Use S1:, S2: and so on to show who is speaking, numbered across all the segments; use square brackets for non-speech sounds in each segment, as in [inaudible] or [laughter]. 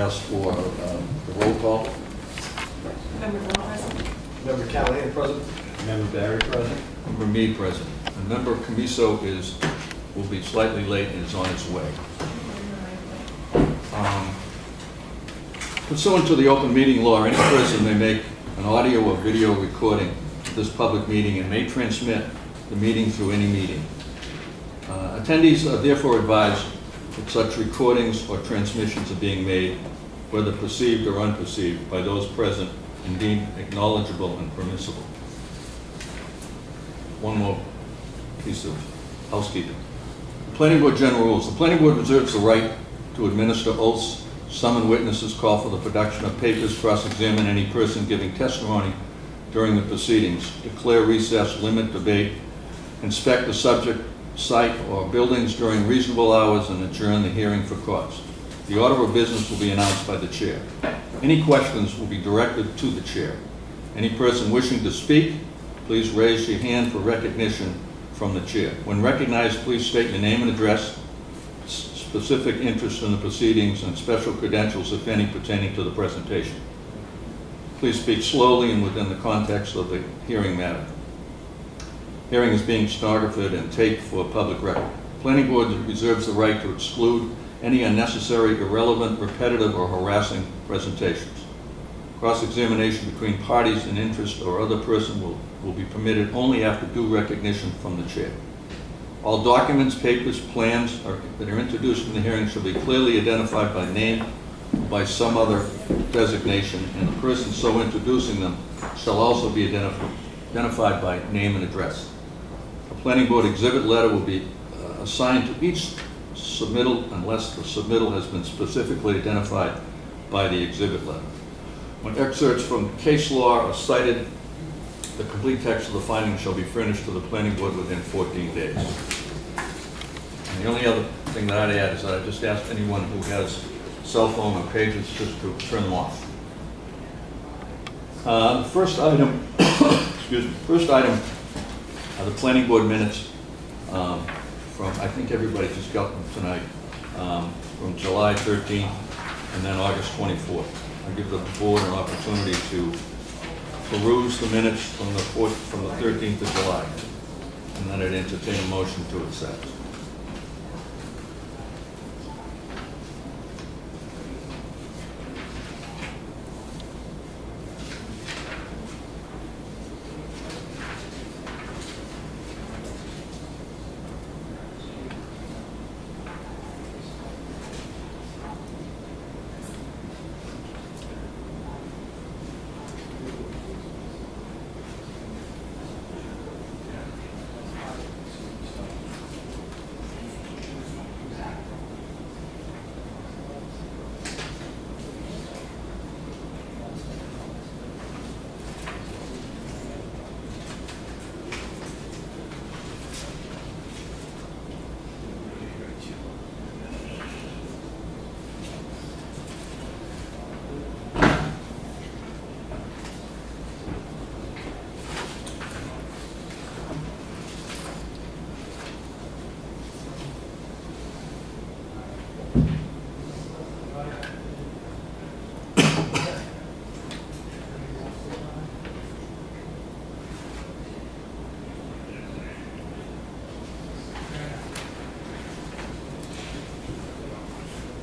S1: ask for uh, the roll call.
S2: Member Brown present?
S3: Member Callahan present?
S4: Member Barry present?
S1: Member me present. And Member Camiso is, will be slightly late and is on his way. Um, Pursuant to the open meeting law, any person may make an audio or video recording of this public meeting and may transmit the meeting through any meeting. Uh, Attendees are therefore advised that such recordings or transmissions are being made, whether perceived or unperceived, by those present and deemed acknowledgeable and permissible. One more piece of housekeeping. The Planning Board General Rules. The Planning Board reserves the right to administer oaths, summon witnesses, call for the production of papers, cross-examine any person giving testimony during the proceedings, declare recess, limit debate, inspect the subject site or buildings during reasonable hours, and adjourn the hearing for cause. The order of business will be announced by the chair. Any questions will be directed to the chair. Any person wishing to speak, please raise your hand for recognition from the chair. When recognized, please state your name and address, specific interest in the proceedings, and special credentials, if any, pertaining to the presentation. Please speak slowly and within the context of the hearing matter. Hearing is being stenographed and taped for public record. Planning Board reserves the right to exclude any unnecessary, irrelevant, repetitive, or harassing presentations. Cross-examination between parties in interest or other person will, will be permitted only after due recognition from the chair. All documents, papers, plans are- that are introduced in the hearing shall be clearly identified by name or by some other designation, and the person so introducing them shall also be identif- identified by name and address. Planning board exhibit letter will be uh, assigned to each submittal unless the submittal has been specifically identified by the exhibit letter. When excerpts from case law are cited, the complete text of the findings shall be furnished to the planning board within 14 days. And the only other thing that I'd add is that I just ask anyone who has cell phone or pages just to turn them off. Uh, First item, [coughs] excuse me, first item are the planning board minutes um, from, I think everybody just got them tonight, um, from July 13th and then August 24th. I give the board an opportunity to peruse the minutes from the 4th, from the 13th of July, and then I'd entertain a motion to accept.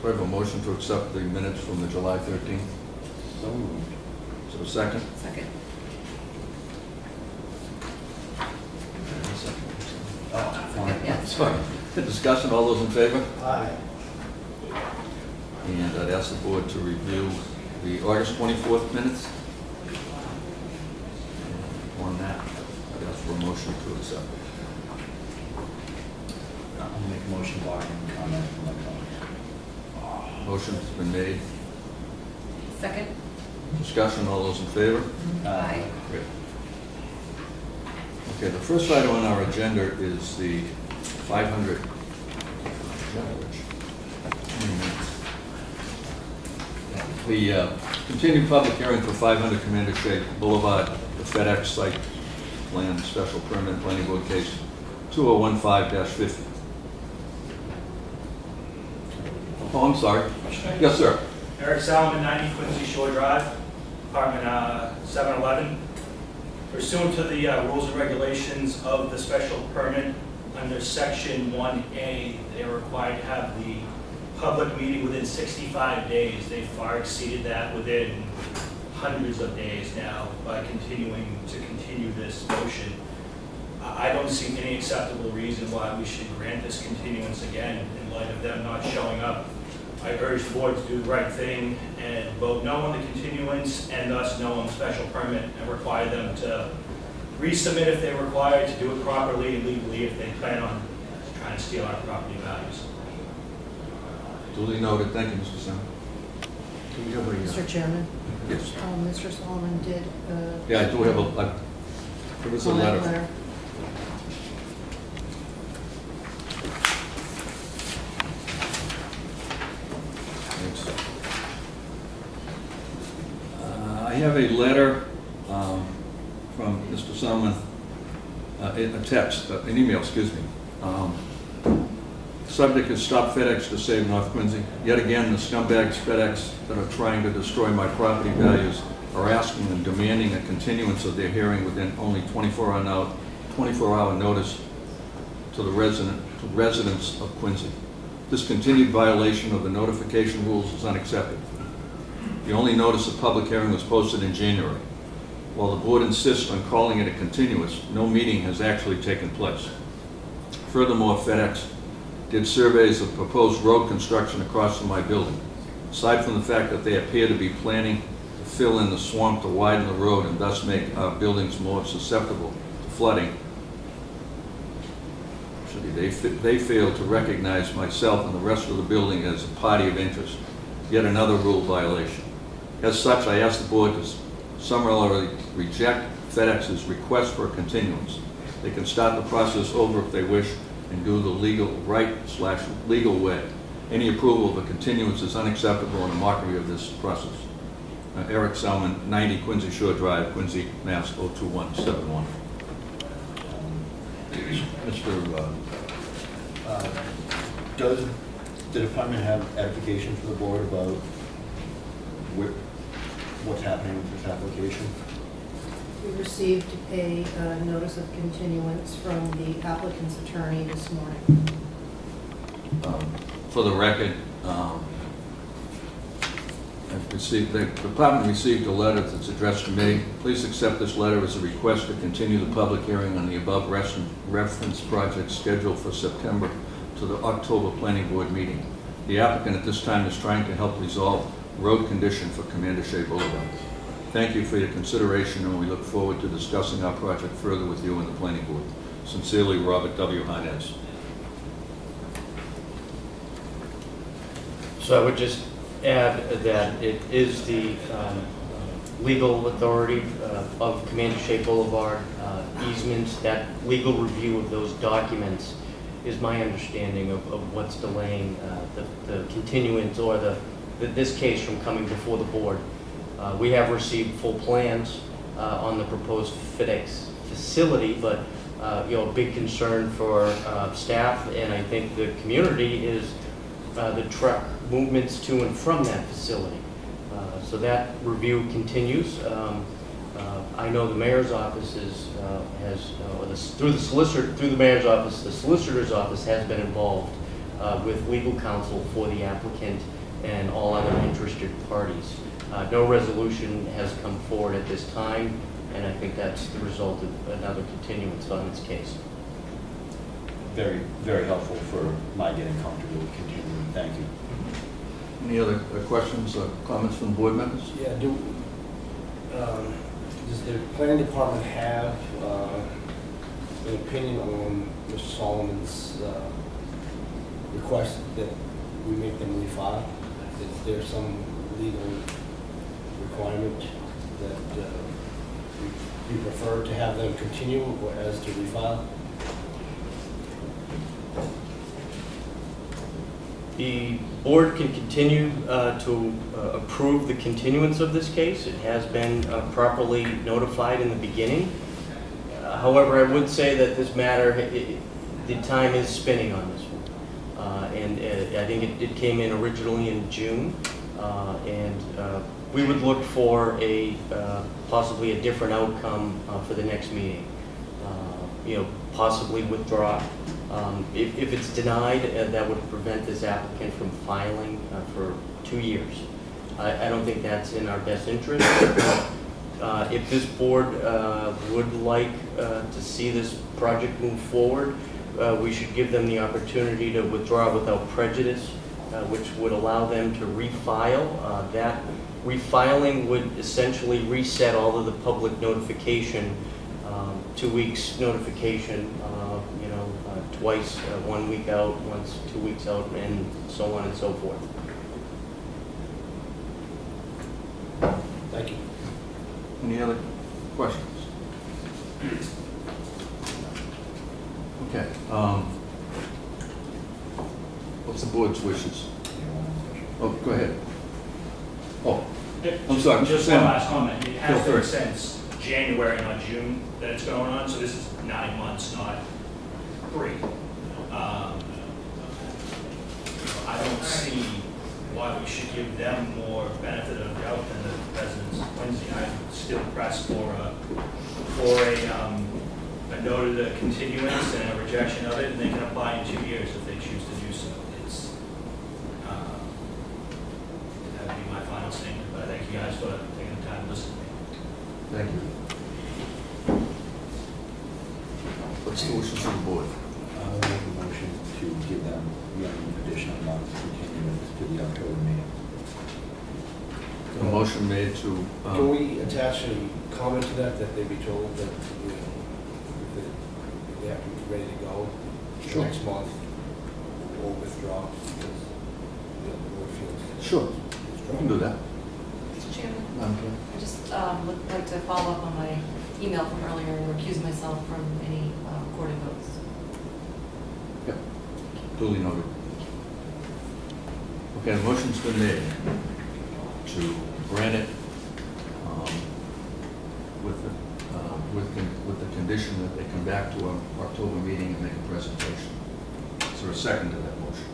S1: Do I have a motion to accept the minutes from the July 13th?
S4: So moved.
S1: Is there a second?
S2: Second.
S4: Oh,
S2: Second, yes.
S1: Sorry. Discussion, all those in favor?
S3: Aye.
S1: And I'd ask the board to review the August 24th minutes. On that, I'd ask for a motion to accept.
S4: I'll make a motion barring comment from my colleagues.
S1: Motion's been made.
S2: Second?
S1: Discussion, all those in favor?
S2: Aye.
S1: Great. Okay, the first item on our agenda is the 500. The uh, continued public hearing for 500 Commander Shea Boulevard, the FedEx site plan special permit planning board case 2015-50. Oh, I'm sorry. Yes, sir.
S3: Eric Salomon, 90 Quincy Shore Drive, apartment uh, 711. Pursuant to the uh, rules and regulations of the special permit, under section 1A, they are required to have the public meeting within 65 days. They far exceeded that within hundreds of days now by continuing to continue this motion. I don't see any acceptable reason why we should grant this continuance again in light of them not showing up. I urge the board to do the right thing and vote no on the continuance and thus no on the special permit and require them to resubmit if they're required to do it properly and legally if they plan on trying to steal our property values.
S1: Duly noted. Thank you, Mr. Salmon. Do we have a, uh,
S5: Mr. Chairman,
S1: Yes.
S5: um, Mr. Solomon did. uh,
S1: Yeah, I do have a, a- there was a
S5: comment
S1: letter. Thanks. Uh, I have a letter um, from Mr. Salmon, uh, a text, uh, an email, excuse me. Um, Subject is Stop FedEx to Save North Quincy. Yet again, the scumbags FedEx that are trying to destroy my property values are asking and demanding a continuance of their hearing within only 24-hour now, 24-hour notice to the resident, to residents of Quincy. This continued violation of the notification rules is unacceptable. The only notice of public hearing was posted in January. While the board insists on calling it a continuance, no meeting has actually taken place. Furthermore, FedEx did surveys of proposed road construction across from my building. Aside from the fact that they appear to be planning to fill in the swamp to widen the road and thus make our buildings more susceptible to flooding, they, they failed to recognize myself and the rest of the building as a party of interest, yet another rule violation. As such, I ask the board to summarily reject FedEx's request for a continuance. They can start the process over if they wish and do the legal right slash legal way. Any approval of a continuance is unacceptable and a mockery of this process. Uh, Eric Salmon, 90 Quincy Shore Drive, Quincy, Mass. 02171. Mr. uh,
S4: Uh, Does the department have edification for the board about where, what's happening with this application?
S5: We received a uh, notice of continuance from the applicant's attorney this morning.
S1: Um, For the record, um, I've received, the department received a letter that's addressed to me. Please accept this letter as a request to continue the public hearing on the above reference project scheduled for September to the October planning board meeting. The applicant at this time is trying to help resolve road condition for Commander Shea Boulevard. Thank you for your consideration, and we look forward to discussing our project further with you and the planning board. Sincerely, Robert W. Hines.
S6: So I would just add that it is the um, legal authority uh, of Commander Shea Boulevard uh, easements. That legal review of those documents is my understanding of of what's delaying uh, the the continuance or the, the- this case from coming before the board. Uh, We have received full plans uh, on the proposed FedEx facility, but, uh, you know, a big concern for uh, staff and I think the community is uh, the truck movements to and from that facility. So that review continues. Um, I know the mayor's office is, uh, has, uh, or the- through the solicitor, through the mayor's office, the solicitor's office has been involved uh, with legal counsel for the applicant and all other interested parties. Uh, No resolution has come forward at this time, and I think that's the result of another continuance on this case.
S4: Very, very helpful for my getting comfortable with continuing. Thank you.
S1: Any other uh, questions or comments from board members?
S7: Yeah, do, um, does the planning department have, uh, an opinion on Mr. Solomon's, uh, request that we make them refile? Is there some legal requirement that, uh, we prefer to have them continue as to refile?
S6: The board can continue uh, to uh, approve the continuance of this case. It has been uh, properly notified in the beginning. Uh, However, I would say that this matter, i- i- the time is spinning on this one. Uh, And uh, I think it- it came in originally in June. and we would look for a, possibly a different outcome for the next meeting. You know, possibly withdraw. Um, If if it's denied, uh, that would prevent this applicant from filing uh, for two years. I I don't think that's in our best interest. Uh, If this board uh, would like uh, to see this project move forward, uh, we should give them the opportunity to withdraw without prejudice, which would allow them to refile. That refiling would essentially reset all of the public notification, um, two weeks notification, uh, you know, uh, twice, uh, one week out, once two weeks out, and so on and so forth.
S7: Thank you.
S1: Any other questions? Okay. um, What's the board's wishes? Oh, go ahead. Oh, I'm sorry, Mr.
S3: Just one last comment. It
S1: Feel
S3: has been since January, not June, that it's going on, so this is nine months, not three. Um, I don't see why we should give them more benefit of doubt than the residents of Quincy. I still press for a, for a, um, a note of the continuance and a rejection of it, and they can apply in two years if they choose to do so. It's, uh, That'd be my final statement, but I thank you guys for taking the time to listen to me.
S1: Thank you. What's the wishes of the board?
S4: I'll make a motion to give them one additional month continuance to the October meeting.
S1: A motion made to,
S7: Can
S1: um,
S7: we attach a comment to that, that they be told that, you know, if they, have to be ready to go
S1: Sure.
S7: next month, or withdraw, because, you know, the board feels.
S1: Sure. we can do that.
S2: Mr. Chairman,
S1: Madam Clerk?
S2: I just um, would like to follow up on my email from earlier and recuse myself from any uh, recorded votes.
S1: Yep. Duly noted. Okay, the motion's been made to grant it um, with the, uh, with, con- with the condition that they come back to our October meeting and make a presentation. Is there a second to that motion?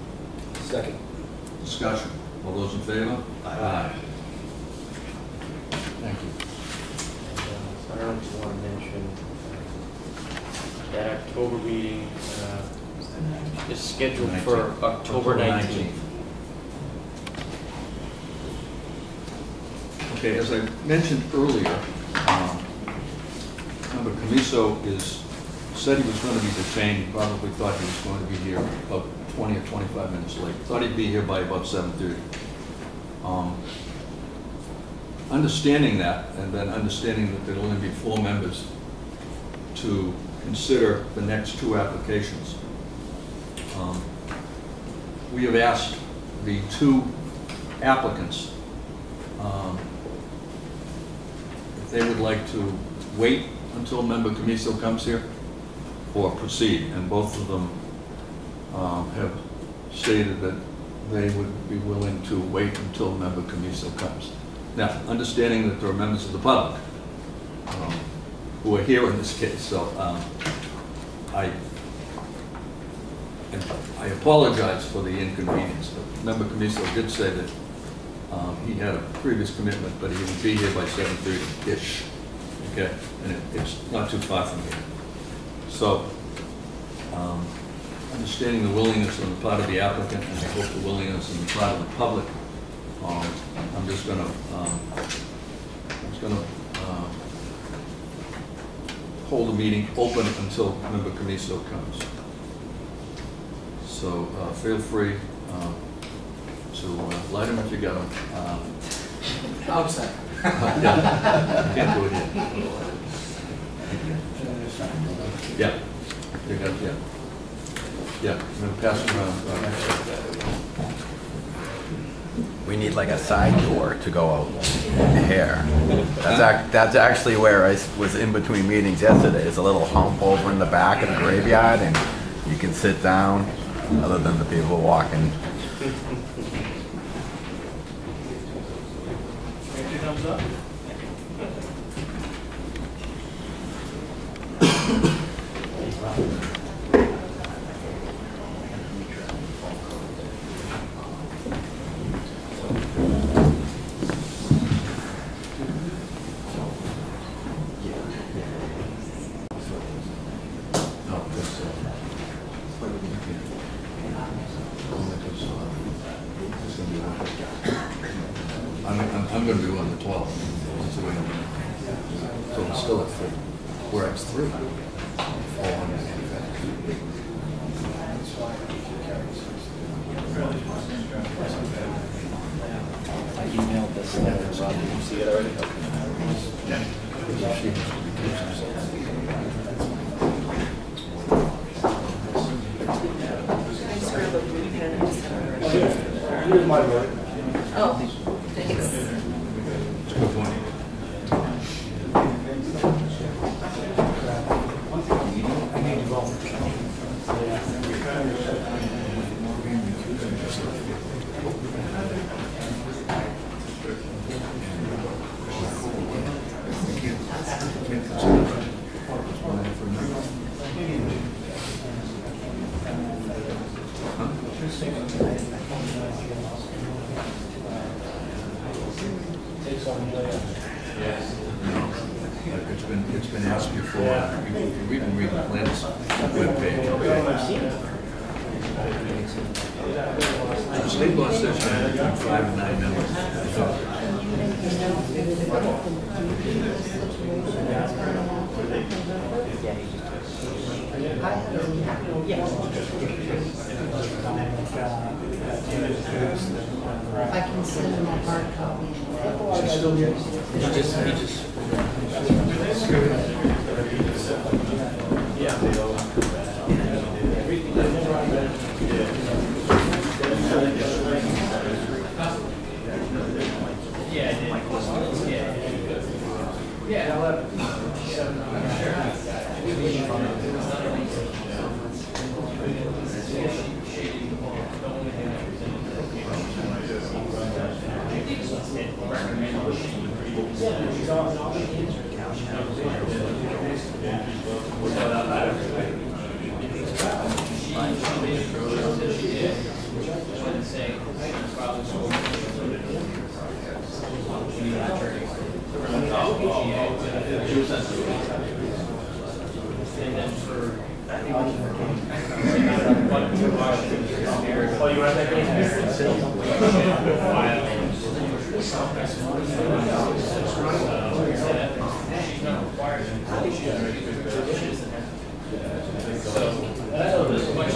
S7: Second.
S1: Discussion. All those in favor?
S7: Aye.
S1: Thank you.
S6: And, uh, I don't know if you want to mention, uh, that October meeting uh, is scheduled for
S1: 19th.
S6: October 19th.
S1: Okay, as I mentioned earlier, um, Camiso is, said he was going to be detained, He probably thought he was going to be here about 20 or 25 minutes late. Thought he'd be here by about 7:30. Um, Understanding that, and then understanding that there'll only be four members to consider the next two applications, um, we have asked the two applicants um, they would like to wait until member Camiso comes here or proceed, and both of them um, have stated that they would be willing to wait until member Camiso comes. Now, understanding that there are members of the public um, who are here in this case, so um, I, I apologize for the inconvenience, but member Camiso did say that um, He had a previous commitment, but he would be here by 7:30-ish, okay? And it- it's not too far from here. So, um, understanding the willingness on the part of the applicant, and I hope the willingness on the part of the public, um, I'm just gonna, um, I'm just gonna um, hold the meeting open until member Camiso comes. So uh, feel free um, to uh, light them if you got them.
S8: Outside.
S1: Yeah, can't do it here. Yeah, you got, yeah. Yeah, I'm gonna pass them around. uh,
S9: We need like a side door to go out here. That's ac- that's actually where I s- was in between meetings yesterday. There's a little hump over in the back of the graveyard and you can sit down, other than the people walking.
S3: Two thumbs up?
S1: I'm gonna be on the twelfth. That's the way I'm gonna- So we're still at three. We're at three. Four hundred and eighty-five.
S10: I emailed this letter, Rob, did you see it already?
S2: Can I just grab a blue pen and just have it ready?
S5: Here's my word.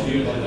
S10: What's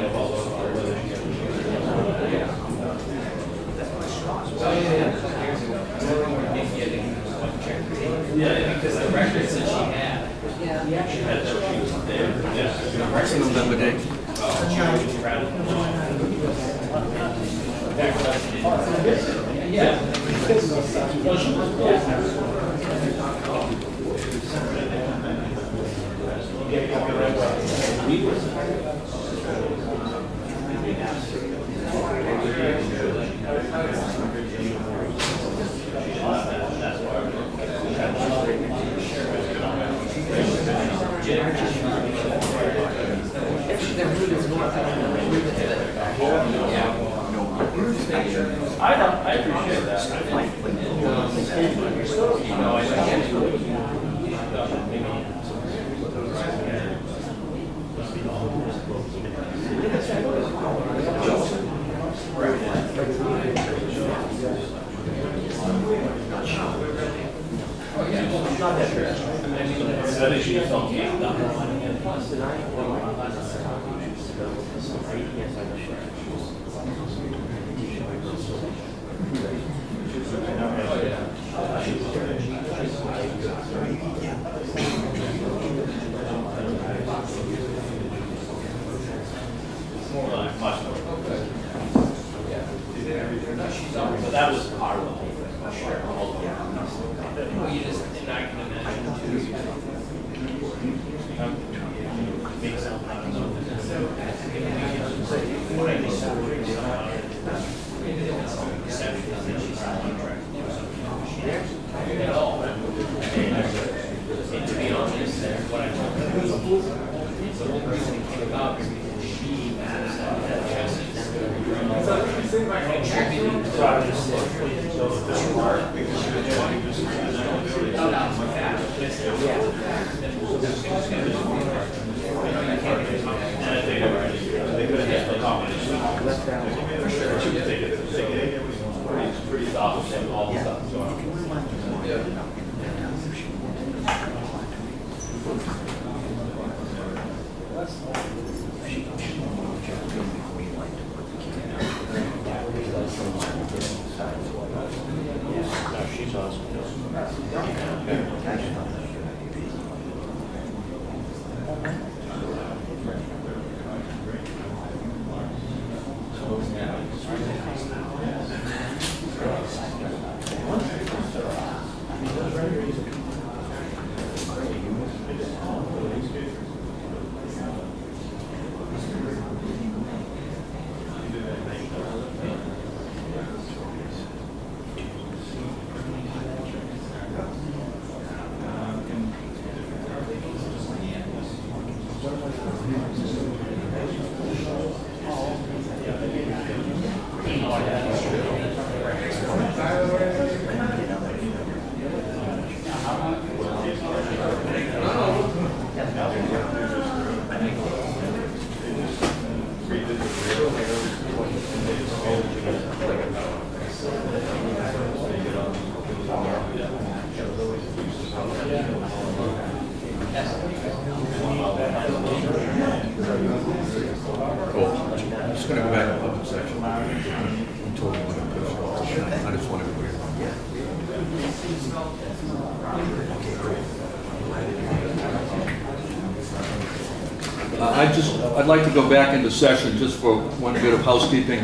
S1: like to go back into session just for one bit of housekeeping.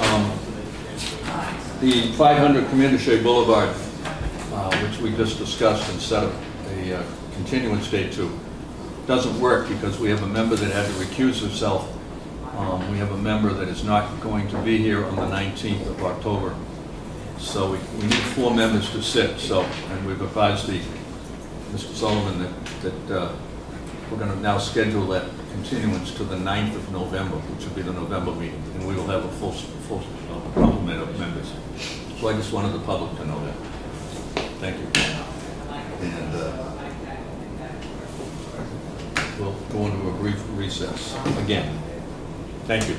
S1: Um, The 500 Commander Boulevard, uh, which we just discussed and set up a uh, continuance date to, doesn't work because we have a member that had to recuse herself. Um, We have a member that is not going to be here on the 19th of October. So we we need four members to sit, so, and we've advised the, Mr. Sullivan that, that uh, we're going to now schedule that continuance to the 9th of November, which will be the November meeting, and we will have a full, full complement of members. So I just wanted the public to know that. Thank you. And uh, we'll go into a brief recess again. Thank you.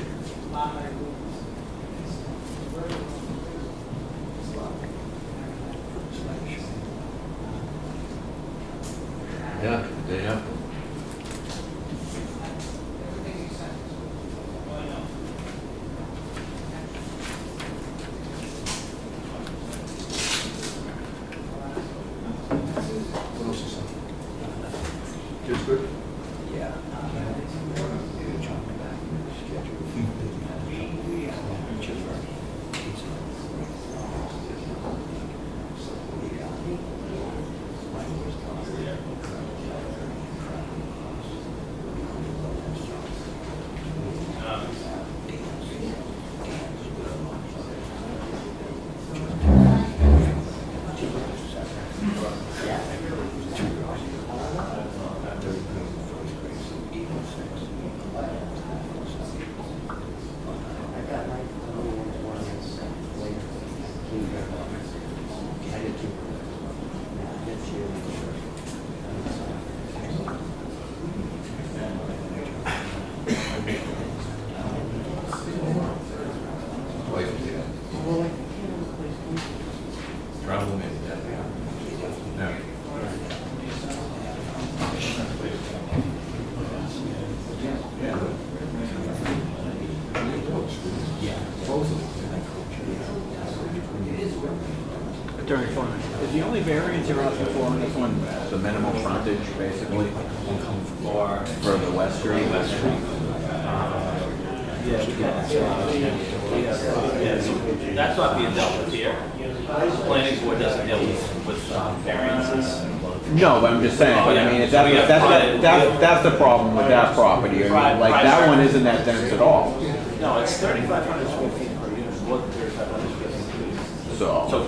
S10: With here. The planning board doesn't deal with, with uh, variances.
S11: No, but I'm just saying, but I mean, if that's,
S10: We
S11: that's, that's, that's the problem with that property. I mean, like, that one isn't that dense at all,
S10: No, it's thirty-five hundred square feet per unit, more than thirty-five hundred square feet.
S11: so.
S10: So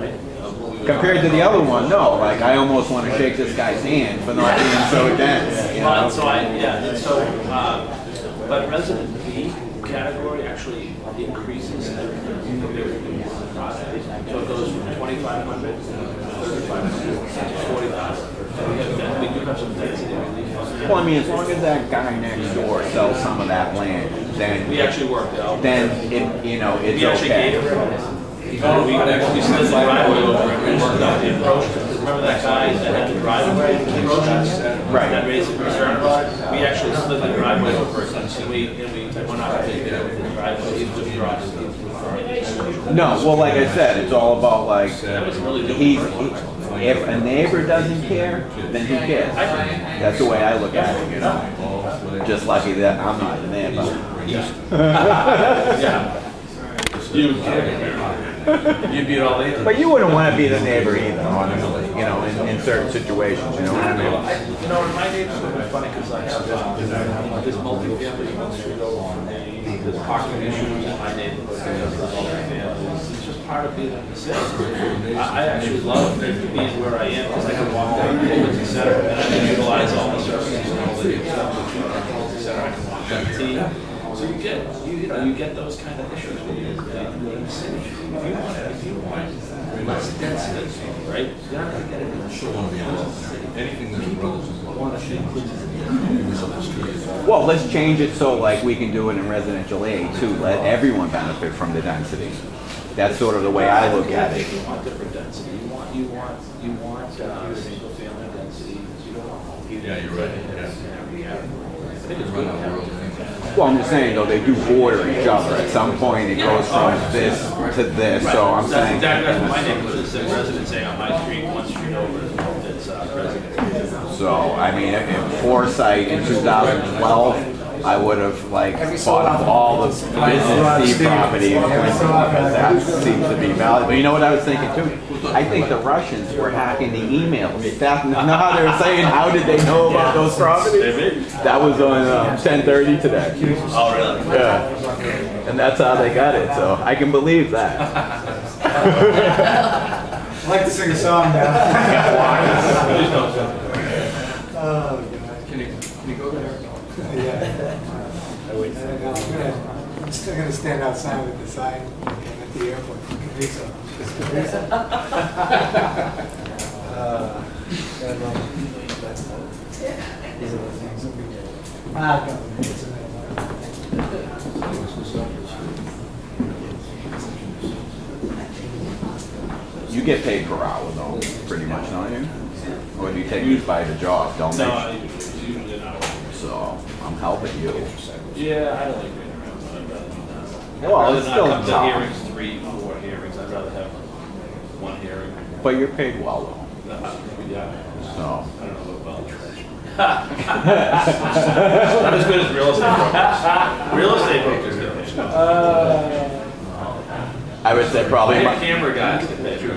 S10: right? of what we would-
S11: Compared to the other one, no, like, I almost wanna shake this guy's hand for not being so dense, you
S10: Well,
S11: know?
S10: so I, yeah, and so, uh, but resident B category actually increases the. So it goes from twenty-five hundred to thirty-five hundred to forty thousand. So we have, that- we do have some density relief.
S11: Well, I mean, as long as that guy next door sells some of that land, then,
S10: We actually worked it out.
S11: then it, you know, it's
S10: We actually gave,
S11: okay.
S10: Oh, we actually slid the driveway over and we worked out the approach. Remember that guy that had the driveway approach?
S11: Right.
S10: That raised a concern? We actually slid the driveway over and we, and we, we're not gonna take it with the driveway, it's just drops.
S11: No, well, like I said, it's all about like,
S10: That was really good.
S11: he's, he- if a neighbor doesn't care, then who cares? That's the way I look at it, you know? Just lucky that I'm not the neighbor.
S10: Yeah. You You'd be all in.
S11: But you wouldn't want to be the neighbor either, honestly, you know, in, in certain situations, you know what I mean?
S10: You know, in my neighborhood, it's funny because I have uh, this multifamily on street over There's parking issues in my neighborhood because of the multifamilies. It's just part of being in the city. I, I actually love being where I am because I can walk down the Fulton Center and I can utilize all the services and all the good stuff. that you have at Fulton Center, I can walk down the T. So you get, you, you know, you get those kind of issues when you're in the city. If you want, if you want less density, right? You're not gonna get it in the
S1: Sure want to be involved anything that brothers and
S10: want to think.
S11: Well, let's change it so like we can do it in residential A too, let everyone benefit from the density. That's sort of the way I look at it.
S10: You want different density, you want, you want, you want, uh, single family density, you don't want multi.
S1: Yeah, you're right, yeah.
S10: I think it's good.
S11: Well, I'm just saying though, they do border each other. At some point, it goes from this to this, so I'm
S10: That's
S11: saying.
S10: exactly, that's what my neighborhood is, a resident saying on my street, one street over, it's, uh, resident.
S11: So, I mean, if- if Foresight in 2012, I would have like bought up all the business C property in Quincy because that seems to be valuable. But you know what I was thinking too? I think the Russians were hacking the emails. That, [laughs] you know how they were saying, how did they know about those properties? That was on um, 1030 today.
S10: Oh, really?
S11: Yeah. And that's how they got it, so I can believe that. [laughs]
S12: I'd like to sing a song now. [laughs] Oh, God.
S1: Can you, can you go there?
S12: Yeah. I'm gonna- I'm gonna stand outside with the sign at the airport. Caprizo. Just Caprizo. Uh, I love it. These are the things that we do. Come on, it's a.
S11: You get paid per hour though, pretty much, don't you? Or do you take it by the job, don't
S10: No,
S11: they?
S10: I usually, usually an hour.
S11: So, I'm helping you.
S10: Yeah, I don't like being around, but I'd rather do that.
S11: Well,
S10: I'd rather
S11: it's
S10: not
S11: still
S10: come to hearings, three, four hearings, I'd rather have one hearing.
S11: But you're paid well
S10: Uh, Yeah,
S11: though, so.
S10: I don't know about [laughs] trash. Not as good as real estate brokers. Real estate brokers get paid.
S11: I would say probably,
S10: Hey,
S11: my-
S10: camera guys get paid.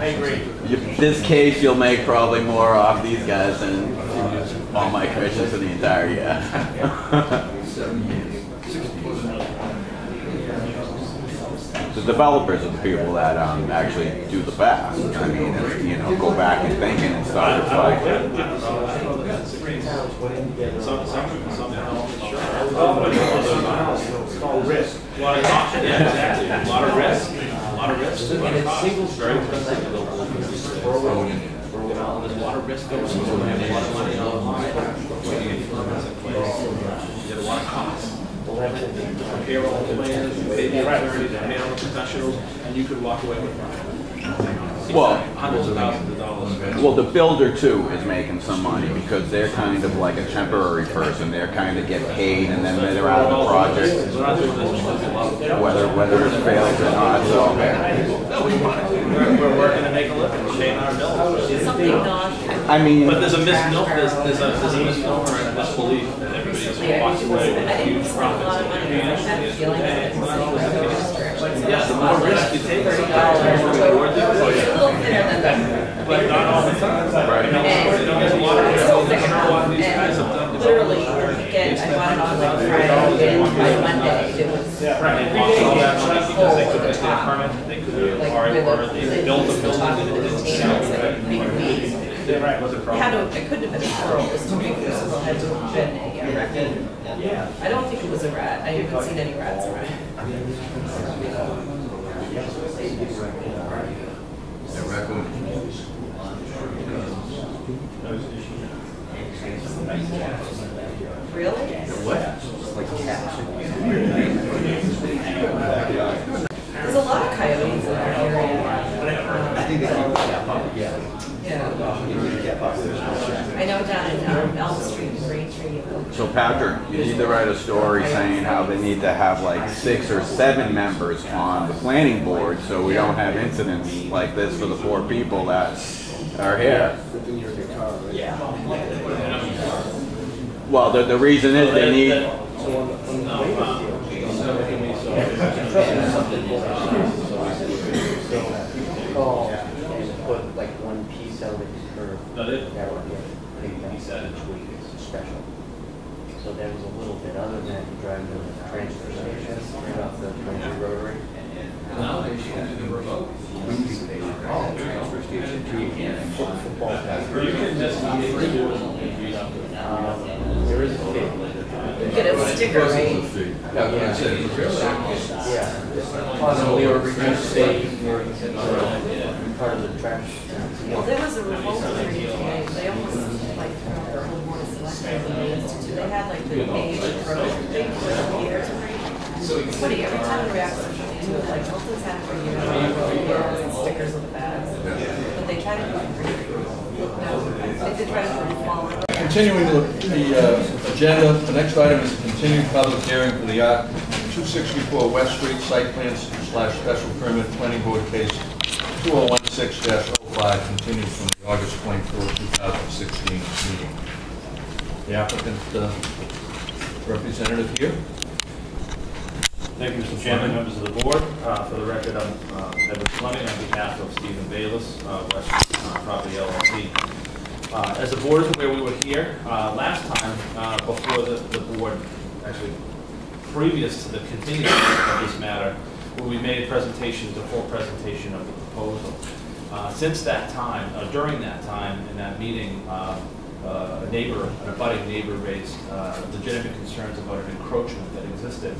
S10: I agree.
S11: you- this case, you'll make probably more off these guys than all my commissions in the entire year. [laughs] The developers are the people that, um, actually do the best. I mean, if, you know, go back and thinking and stuff, it's like.
S10: A lot of caution, yeah, exactly. A lot of risk, a lot of risk, a lot of very expensive know, there's a lot of risk goes into it. A lot of money on the line. A lot of. Payroll plans, you pay the attorneys, you pay the professionals, and you could walk away with
S11: Well-
S10: hundreds of thousands of dollars.
S11: well, the builder too is making some money because they're kind of like a temporary person. They're kind of get paid and then they're out of the project.
S10: We're not doing this because we love it.
S11: whether, whether it fails or not, so.
S10: We're, we're working to make a living, we're paying our bills.
S11: I mean,
S10: But there's a misnomer, there's, there's a, there's a misnomer and a misbelief that everybody just walks away with
S2: I didn't
S10: huge
S2: a lot of money, I had a feeling that it was.
S10: Yeah, the more risk you take, the more reward there
S2: A little thinner than that.
S10: Oh, but not all the time. You know, you know, there's a lot of,
S2: And still
S10: I'm a lot of these guys have done.
S2: And literally, again, I bought it on like Friday, and by Monday, it was.
S10: Right, and lost all that money because they couldn't get a permit, they couldn't,
S2: Like,
S10: or,
S2: with
S10: or they built a building it
S2: the
S10: didn't sell.
S2: it's like big fees.
S10: Right, was a
S2: It
S10: problem.
S2: had to, it couldn't have been a squirrel, it was too big, this was, had to have been a raccoon. I don't think it was a rat, I haven't seen any rats around.
S1: Yeah, raccoon.
S2: Really? There's a lot of coyotes in our area.
S4: I think they keep cap up, yeah.
S2: Yeah.
S4: You need to cap up.
S2: I know down in um, Elm Street, Braintree, uh,
S11: So Patrick, you need to write a story saying how they need to have like six or seven members on the planning board so we don't have incidents like this for the four people that are here.
S7: Within your guitar, right?
S11: Well, the, the reason is they need,
S7: So on the, on the
S6: Oh, put like one piece out of the curb.
S8: No, they-
S6: That would get, I think that's each week is special. So there was a little bit other than driving to the transfer station, right off the Twenty Rotary.
S8: Now they should do the remote.
S6: Football.
S8: You can just not free
S6: Um, There is a fee.
S2: You get a sticker, right?
S6: Yeah. Possibly or reduced fee for uh, part of the trash.
S2: Well, there was a revolt during today, they almost like, threw out the whole board of selectmen, and they they had like the age approach thing for the years. It's funny, every time we react to it, like Milton's had it for years, and stickers on the bags, but they try to do it. No, they did try to do.
S1: Continuing the, the uh, agenda, the next item is a continued public hearing for the uh, 264 West Street site plans slash special permit planning board case 2016-05 continued from the August 24, 2016 meeting. The applicant uh, representative here.
S10: Thank you, Mr. Chairman, members of the board. Uh, For the record, I'm uh, Edward Fleming on behalf of Stephen Bayless, uh, West uh, Property LLC. Uh, As the board is aware, we were here uh, last time before the the board, actually previous to the continuance of this matter, where we made a presentation, the full presentation of the proposal. Since that time, during that time, in that meeting, uh, a neighbor, an abutting neighbor raised uh, legitimate concerns about an encroachment that existed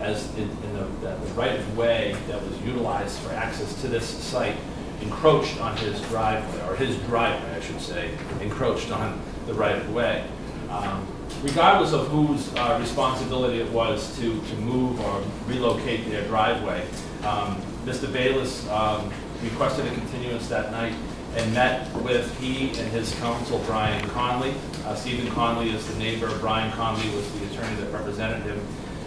S10: as in in the the right-of-way that was utilized for access to this site encroached on his driveway, or his driveway, I should say, encroached on the right-of-way. Um, Regardless of whose uh, responsibility it was to, to move or relocate their driveway, um, Mr. Bayless um, requested a continuance that night and met with he and his counsel, Brian Conley. Uh, Stephen Conley is the neighbor, Brian Conley was the attorney that represented him.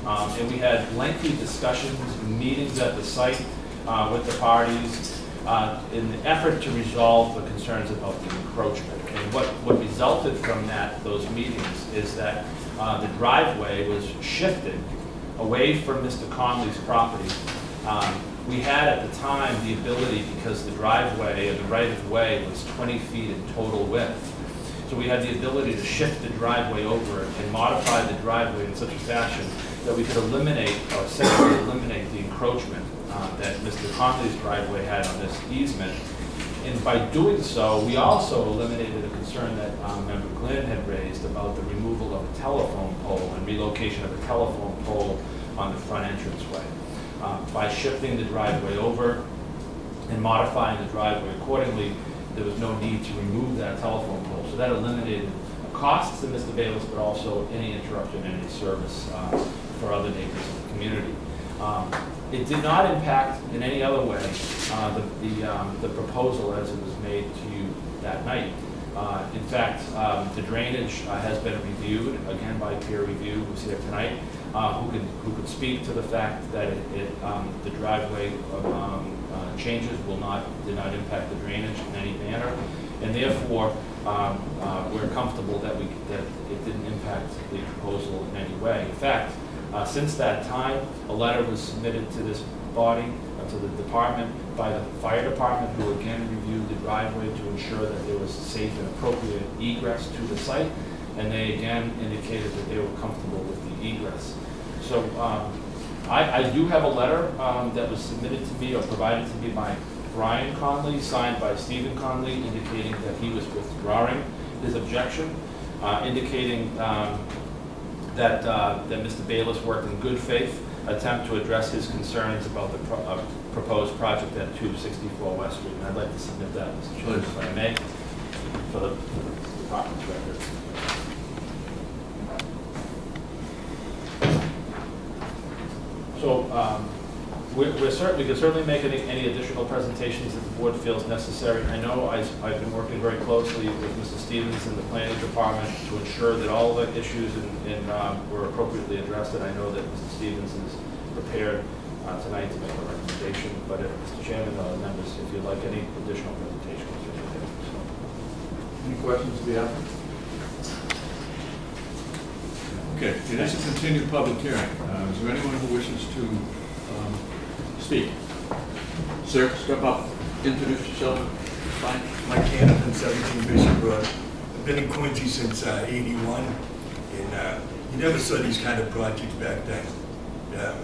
S10: Um, And we had lengthy discussions, meetings at the site uh, with the parties uh, in the effort to resolve the concerns about the encroachment. And what, what resulted from that, those meetings, is that uh, the driveway was shifted away from Mr. Conley's property. Um, We had at the time the ability, because the driveway, or the right-of-way was 20 feet in total width, so we had the ability to shift the driveway over and modify the driveway in such a fashion that we could eliminate, or essentially eliminate the encroachment uh, that Mr. Conley's driveway had on this easement. And by doing so, we also eliminated a concern that um, Member Glenn had raised about the removal of a telephone pole and relocation of a telephone pole on the front entranceway. Uh, By shifting the driveway over and modifying the driveway accordingly, there was no need to remove that telephone pole. So that eliminated costs to Mr. Bayless, but also any interruption in any service uh, for other neighbors in the community. Um, It did not impact in any other way uh, the, the, um, the proposal as it was made to you that night. Uh, In fact, um, the drainage uh, has been reviewed, again by peer review, who's here tonight, uh, who could, who could speak to the fact that it, it, um, the driveway um, uh, changes will not, did not impact the drainage in any manner. And therefore, um, uh, we're comfortable that we, that it didn't impact the proposal in any way. In fact, uh, since that time, a letter was submitted to this body, uh, to the department, by the fire department, who again reviewed the driveway to ensure that there was safe and appropriate egress to the site. And they again indicated that they were comfortable with the egress. So um, I, I do have a letter um, that was submitted to me or provided to me by Brian Conley, signed by Stephen Conley, indicating that he was withdrawing his objection, uh, indicating um, that, uh, that Mr. Bayless worked in good faith, attempt to address his concerns about the pro- uh, proposed project at 264 West Street. And I'd like to submit that, Mr. Chairman, if I may, for the for the department's record. So, um, We're we're we can certainly make any, any additional presentations that the board feels necessary. I know I- I've been working very closely with Mrs. Stevens and the planning department to ensure that all the issues in, in, um, were appropriately addressed, and I know that Mrs. Stevens is prepared uh, tonight to make a recommendation, but if, Mr. Chairman, uh, members, if you'd like any additional presentation, Mr. Chairman.
S1: Any questions of the applicant? Okay, it is a continued public hearing. Uh, Is there anyone who wishes to um, speak? Sir, step up, introduce yourself. Fine.
S13: Mike Hannahan, 17 Bishop Road. I've been in Quincy since uh, 81, and uh, you never saw these kind of projects back then. Yeah.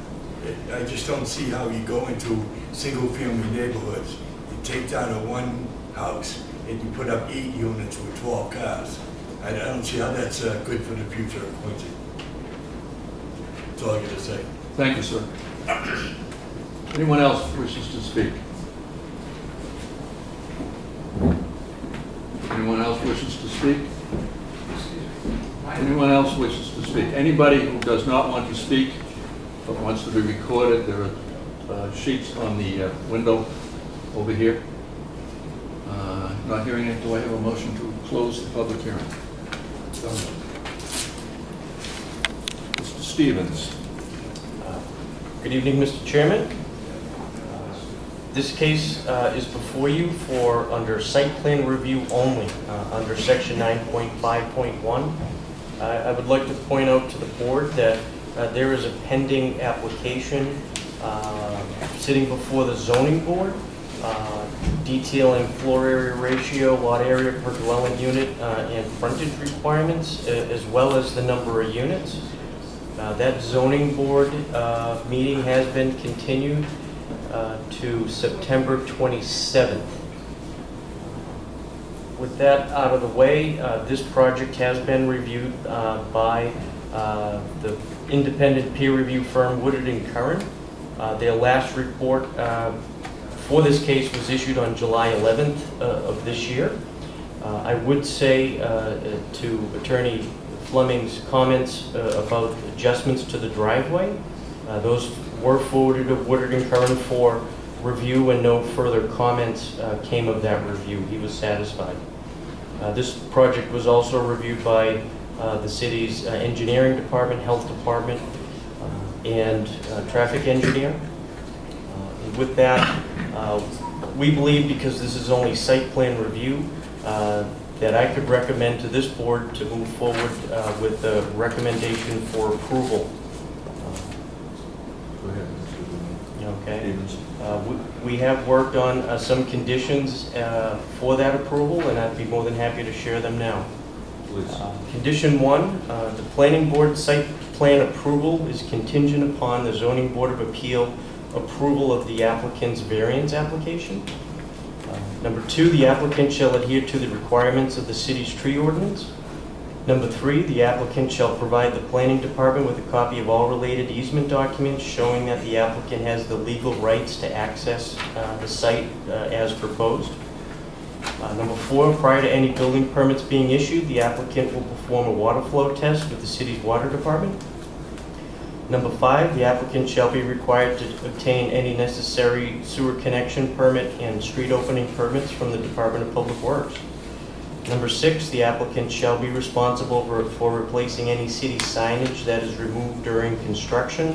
S13: I just don't see how you go into single-family neighborhoods, you take down a one house, and you put up eight units with 12 cars. I I don't see how that's uh, good for the future of Quincy. That's all I got to say.
S1: Thank you, sir. Anyone else wishes to speak? Anyone else wishes to speak? Anyone else wishes to speak? Anybody who does not want to speak but wants to be recorded, there are uh, sheets on the uh, window over here. Uh, Not hearing it, do I have a motion to close the public hearing? Mr. Stevens?
S6: Good evening, Mr. Chairman. This case uh, is before you for under site plan review only, uh, under section 9.5.1. I I would like to point out to the board that uh, there is a pending application uh, sitting before the zoning board uh, detailing floor area ratio, lot area per dwelling unit, uh, and frontage requirements, as well as the number of units. Uh, That zoning board uh, meeting has been continued uh, to September 27th. With that out of the way, uh, this project has been reviewed uh, by the independent peer review firm Woodard and Curran. Their last report for this case was issued on July 11th uh, of this year. I would say to Attorney Fleming's comments uh, about adjustments to the driveway, uh, those were forwarded to Woodard and Curran for review, and no further comments uh, came of that review. He was satisfied. Uh, This project was also reviewed by uh, the city's uh, engineering department, health department, and traffic engineer. And With that, we believe, because this is only site plan review, that I could recommend to this board to move forward uh, with a recommendation for approval.
S1: Go ahead, Mr.
S6: Okay? Uh, we- We have worked on uh, some conditions uh, for that approval, and I'd be more than happy to share them now.
S1: Please.
S6: Uh, Condition one, uh, the planning board site plan approval is contingent upon the zoning board of appeal approval of the applicant's variance application. Number two, the applicant shall adhere to the requirements of the city's tree ordinance. Number three, the applicant shall provide the planning department with a copy of all related easement documents showing that the applicant has the legal rights to access uh, the site uh, as proposed. Uh, Number four, prior to any building permits being issued, the applicant will perform a water flow test with the city's water department. Number five, the applicant shall be required to obtain any necessary sewer connection permit and street opening permits from the Department of Public Works. Number six, the applicant shall be responsible for for replacing any city signage that is removed during construction.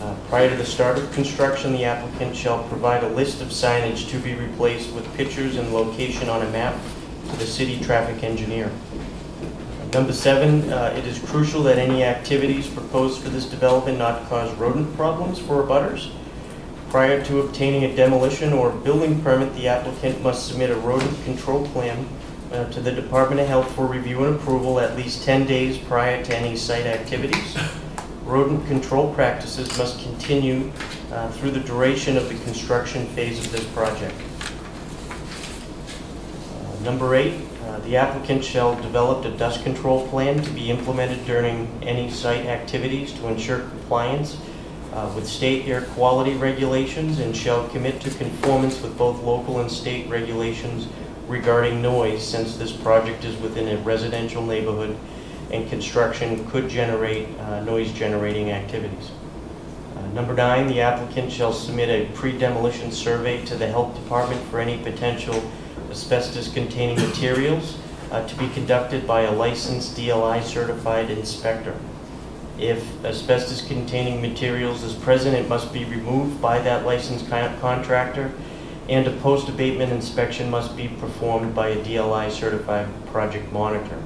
S6: Uh, Prior to the start of construction, the applicant shall provide a list of signage to be replaced with pictures and location on a map to the city traffic engineer. Number seven, uh, it is crucial that any activities proposed for this development not cause rodent problems for abutters. Prior to obtaining a demolition or building permit, the applicant must submit a rodent control plan uh, to the Department of Health for review and approval at least 10 days prior to any site activities. Rodent control practices must continue uh, through the duration of the construction phase of this project. Uh, Number eight, uh, the applicant shall develop a dust control plan to be implemented during any site activities to ensure compliance uh, with state air quality regulations and shall commit to conformance with both local and state regulations regarding noise since this project is within a residential neighborhood and construction could generate uh, noise-generating activities. Uh, Number nine, the applicant shall submit a pre-demolition survey to the Health Department for any potential asbestos-containing materials uh, to be conducted by a licensed DLI certified inspector. If asbestos-containing materials is present, it must be removed by that licensed con- contractor, and a post-abatement inspection must be performed by a DLI certified project monitor.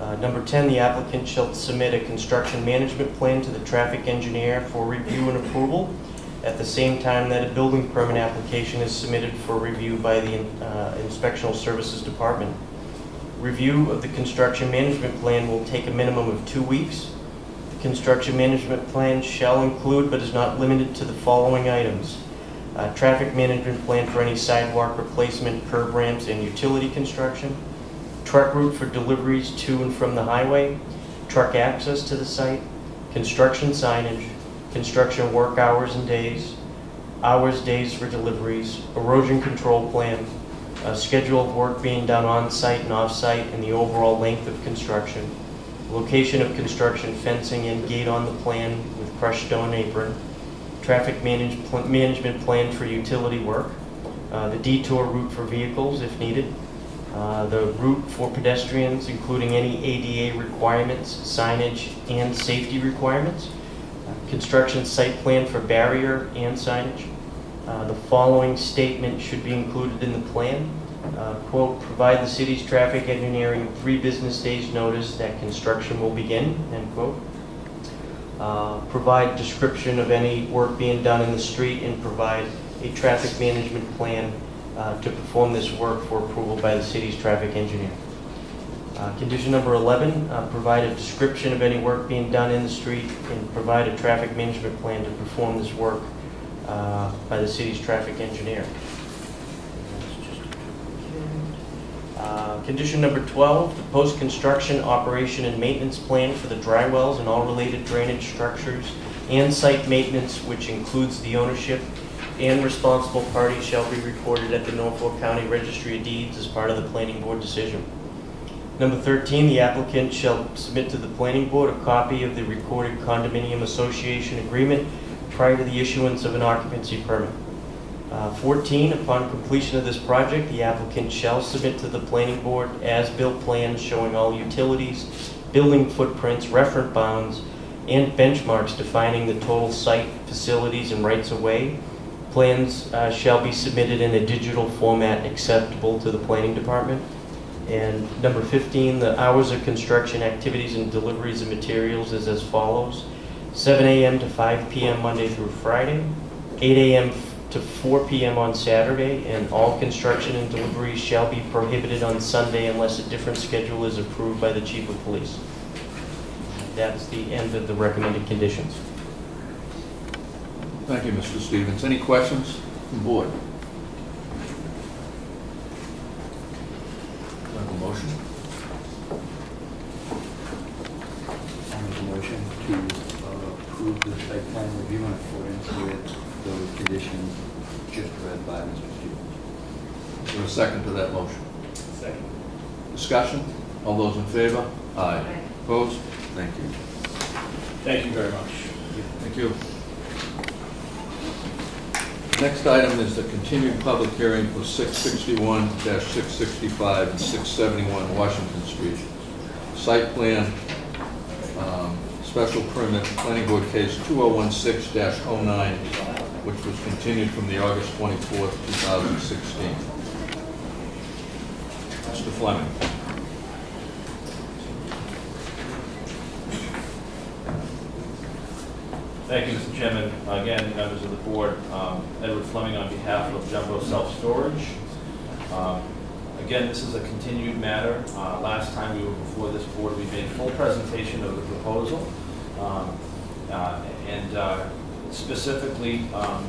S6: Uh, Number 10, the applicant shall submit a construction management plan to the traffic engineer for review and approval at the same time that a building permit application is submitted for review by the uh, Inspectional Services Department. Review of the construction management plan will take a minimum of two weeks. The construction management plan shall include but is not limited to the following items. Uh, Traffic management plan for any sidewalk replacement, curb ramps, and utility construction truck route for deliveries to and from the highway, truck access to the site, construction signage, construction work hours and days, hours, days for deliveries, erosion control plan, a schedule of work being done on-site and off-site, and the overall length of construction, location of construction, fencing and gate on the plan with crushed stone apron, traffic manage- pl- management plan for utility work, uh, the detour route for vehicles if needed, uh, the route for pedestrians, including any ADA requirements, signage, and safety requirements. Construction site plan for barrier and signage. Uh, The following statement should be included in the plan. Uh, Quote, "Provide the city's traffic engineering three business days notice that construction will begin," end quote. Uh, Provide description of any work being done in the street and provide a traffic management plan uh, to perform this work for approval by the city's traffic engineer. Uh, Condition number 11, uh, provide a description of any work being done in the street and provide a traffic management plan to perform this work uh, by the city's traffic engineer. Uh, Condition number 12, the post-construction operation and maintenance plan for the dry wells and all related drainage structures and site maintenance, which includes the ownership and responsible parties shall be recorded at the Norfolk County Registry of Deeds as part of the planning board decision. Number 13, the applicant shall submit to the planning board a copy of the recorded condominium association agreement prior to the issuance of an occupancy permit. Uh, 14, upon completion of this project, the applicant shall submit to the planning board as-built plans showing all utilities, building footprints, reference bounds, and benchmarks defining the total site, facilities, and rights-of-way. Plans uh, shall be submitted in a digital format acceptable to the planning department. And number 15, the hours of construction activities and deliveries of materials is as follows. 7 a.m. to 5 p.m. Monday through Friday, 8 a.m. to 4 p.m. on Saturday, and all construction and deliveries shall be prohibited on Sunday unless a different schedule is approved by the chief of police. That's the end of the recommended conditions.
S1: Thank you, Mr. Stevens. Any questions from board? Do I have a motion?
S4: I make a motion to uh, approve the site plan review in accordance with those conditions just read by Mr. Stevens.
S1: Is there a second to that motion?
S3: Second.
S1: Discussion? All those in favor? Aye. Opposed? Thank you.
S10: Thank you very much.
S1: Thank you. Next item is the continued public hearing for 661-665 and 671 Washington Street. Site plan, um, special permit, planning board case 2016-09, which was continued from the August 24th, 2016. Mr. Fleming.
S10: Thank you, Mr. Chairman. Again, members of the board, um, Edward Fleming on behalf of Jumbo Self Storage. Um, Again, this is a continued matter. Uh, Last time we were before this board, we made full presentation of the proposal. um, uh, And uh, specifically um,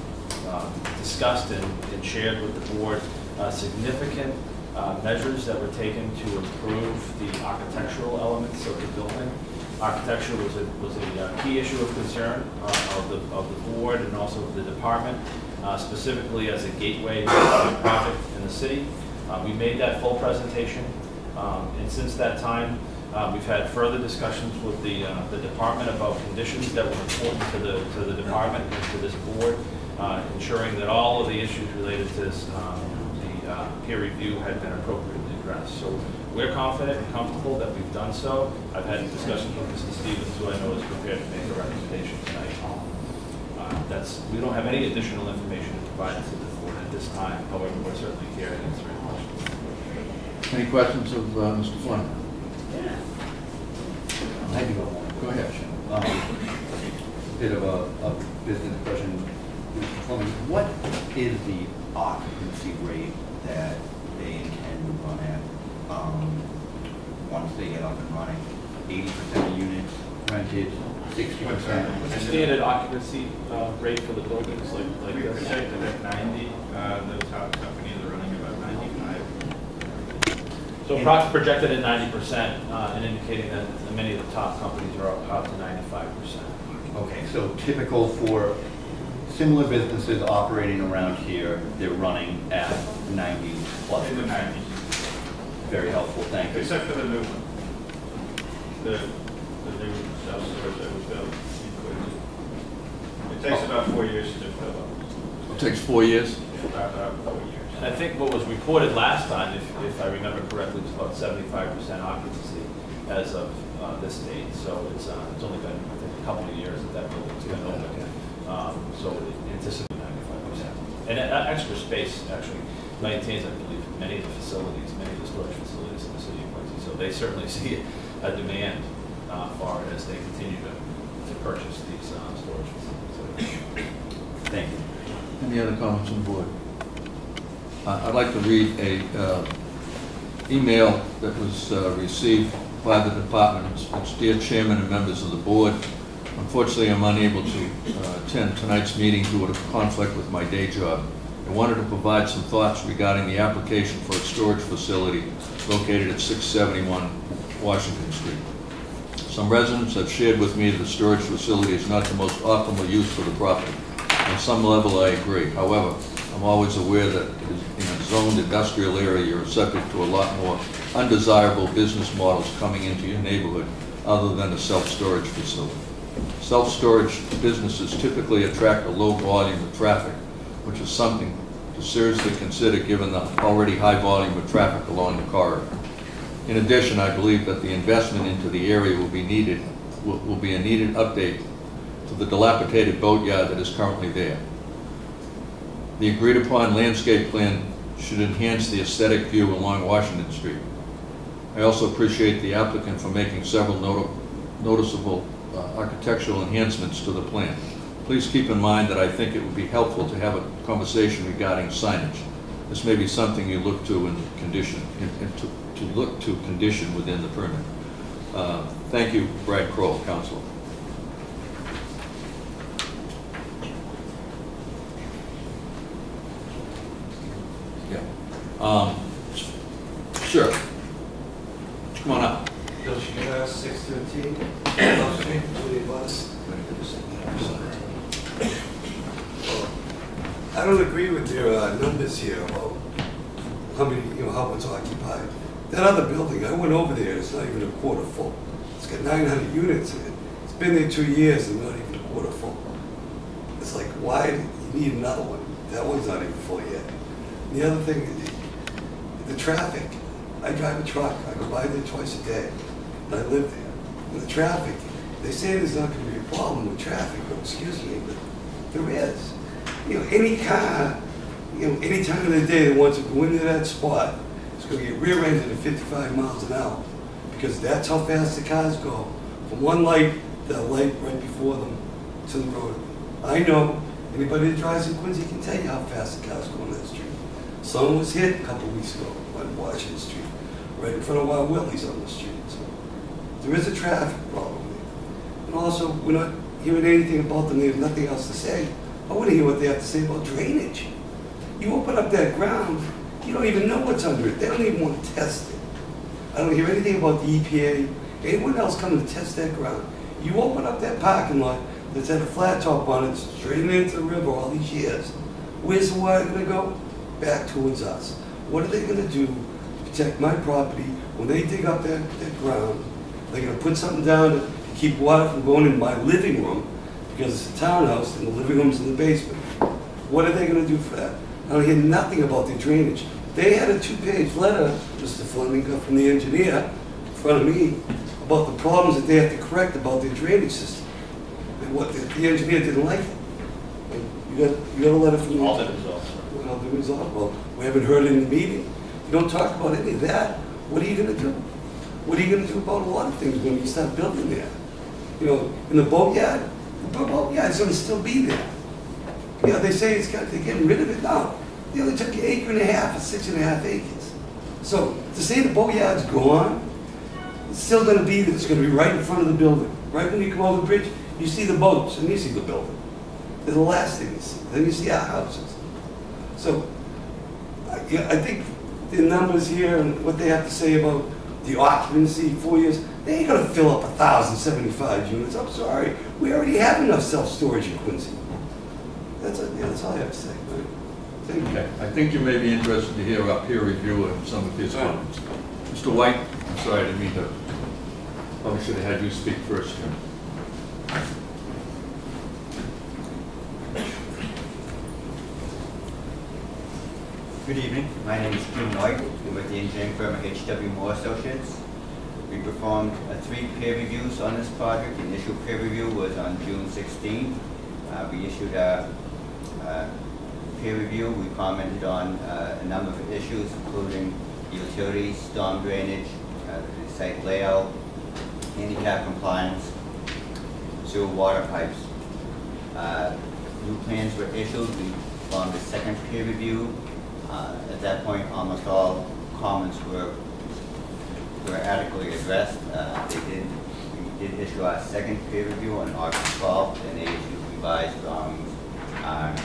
S10: um, discussed and and shared with the board uh, significant uh, measures that were taken to improve the architectural elements of the building. Architecture was a, was a uh, key issue of concern uh, of the, of the board and also of the department, uh, specifically as a gateway project in the city. Uh, We made that full presentation, um, and since that time, Uh, We've had further discussions with the, uh, the department about conditions that were important to the, to the department and to this board, ensuring that all of the issues related to this, um, the peer review had been appropriately addressed. So we're confident and comfortable that we've done so. I've had discussions with Mr. Stevens, who I know is prepared to make a recommendation tonight. Uh, That's, we don't have any additional information to provide to the board at this time, however, we're certainly here to answer any questions.
S1: Any questions of uh, Mr. Fleming?
S4: I do have one.
S1: Go ahead.
S4: Um, Bit of a, a business question. What is the occupancy rate that they intend to run at, um, once they get up and running? Eighty percent of units rented, sixty percent?
S8: The standard occupancy uh, rate for the buildings, like, like
S14: We
S8: this?
S14: projected at 90, uh, the top companies are running about 95.
S10: So approx projected at ninety percent, uh, and indicating that many of the top companies are up up to ninety-five percent.
S4: Okay, so typical for similar businesses operating around here, they're running at ninety plus.
S14: In the 90s,
S4: Very helpful, thank you.
S14: except for the new one. The, the new self-storage that was built. It takes about four years to fill up.
S1: It takes four years?
S14: About, about four years.
S10: And I think what was reported last time, if, if I remember correctly, was about seventy-five percent occupancy as of, uh, this date. So it's, uh, it's only been, I think, a couple of years that that building's been open. Um, so anticipate ninety-five percent. And that extra space actually maintains, I believe, many of the facilities, many of the storage facilities in the city of Quincy. So they certainly [laughs] see a demand, uh, for it as they continue to, to purchase these, uh, storage facilities.
S4: Thank you.
S1: Any other comments on the board? Uh, I'd like to read a uh, email that was uh, received by the department. It's- It's dear chairman and members of the board. Unfortunately, I'm unable to uh, attend tonight's meeting due to conflict with my day job. Wanted to provide some thoughts regarding the application for a storage facility located at 671 Washington Street. Some residents have shared with me that the storage facility is not the most optimal use for the property. On some level, I agree. However, I'm always aware that in a zoned industrial area, you're subject to a lot more undesirable business models coming into your neighborhood other than a self-storage facility. Self-storage businesses typically attract a low volume of traffic, which is something seriously consider given the already high volume of traffic along the corridor. In addition, I believe that the investment into the area will be needed, will will be a needed update to the dilapidated boatyard that is currently there. The agreed-upon landscape plan should enhance the aesthetic view along Washington Street. I also appreciate the applicant for making several noti- noticeable uh, architectural enhancements to the plan. Please keep in mind that I think it would be helpful to have a conversation regarding signage. This may be something you look to in condition, in, in to, to, look to condition within the permit. Uh, thank you, Brad Croall, Council. Yeah. Um, sure. Come on up.
S15: 613? [coughs] I don't agree with your uh, numbers here about how many, you know, how it's occupied. That other building, I went over there, it's not even a quarter full. It's got nine hundred units in it. It's been there two years and not even a quarter full. It's like, why, do you need another one? That one's not even full yet. The other thing, the traffic. I drive a truck, I go by there twice a day, and I live there. And the traffic, they say there's not gonna be a problem with traffic, but excuse me, but there is. You know, any car, you know, any time of the day that wants to go into that spot, it's gonna get rear-ended at fifty-five miles an hour. Because that's how fast the cars go, from one light to the light right before them to the road. I know, anybody that drives in Quincy can tell you how fast the cars go on that street. Someone was hit a couple weeks ago on Washington Street, right in front of Wild Willy's on the street. So There is a traffic problem there. And also, we're not hearing anything about them, they have nothing else to say. I want to hear what they have to say about drainage. You open up that ground, you don't even know what's under it, they don't even want to test it. I don't hear anything about the EPA, anyone else coming to test that ground. You open up that parking lot that's had a flat top on it, straight into the river all these years. Where's the water gonna go? Back towards us. What are they gonna do to protect my property when they dig up that, that ground They're gonna put something down to keep water from going in my living room? Because it's a townhouse and the living room's in the basement. What are they gonna do for that? I don't hear nothing about the drainage. They had a two-page letter, Mr. Fleming, got from the engineer in front of me about the problems that they have to correct about their drainage system. And what, the the engineer didn't like it. And You got, you got a letter from.
S10: All the results.
S15: Well, the result, well, we haven't heard it in the meeting. You don't talk about any of that. What are you gonna do? What are you gonna do about a lot of things when you start building there? You know, in the boatyard, Oh, oh, the it's gonna still be there. You know, they say it's got, they're getting rid of it now. They only took an acre and a half or six and a half acres. So to say the boatyard's gone, it's still gonna be, there. it's gonna be right in front of the building. Right when you come over the bridge, you see the boats and you see the building. They're the last thing you see. Then you see our houses. So, I- yeah, I think the numbers here and what they have to say about the occupancy, four years, they ain't gonna fill up thousand seventy-five units. I'm sorry, we already have enough self-storage in Quincy. That's, yeah, that's all I have to say. Thank you.
S1: Okay, I think you may be interested to hear our peer review of some of his oh. comments. Mr. White, I'm sorry, I didn't mean to, probably should have had you speak first, Jim.
S16: Good evening. My name is Jim White. I'm with the engineering firm of H.W. Moore Associates. We performed uh, three peer reviews on this project. The initial peer review was on June 16. Uh, We issued a uh, peer review. We commented on uh, a number of issues, including utilities, storm drainage, uh, site layout, handicap compliance, sewer water pipes. Uh, New plans were issued, we formed a second peer review. Uh, At that point, almost all comments were, were adequately addressed. Uh, They did, we did issue our second peer review on August 12th, and they issued revised drawings, um,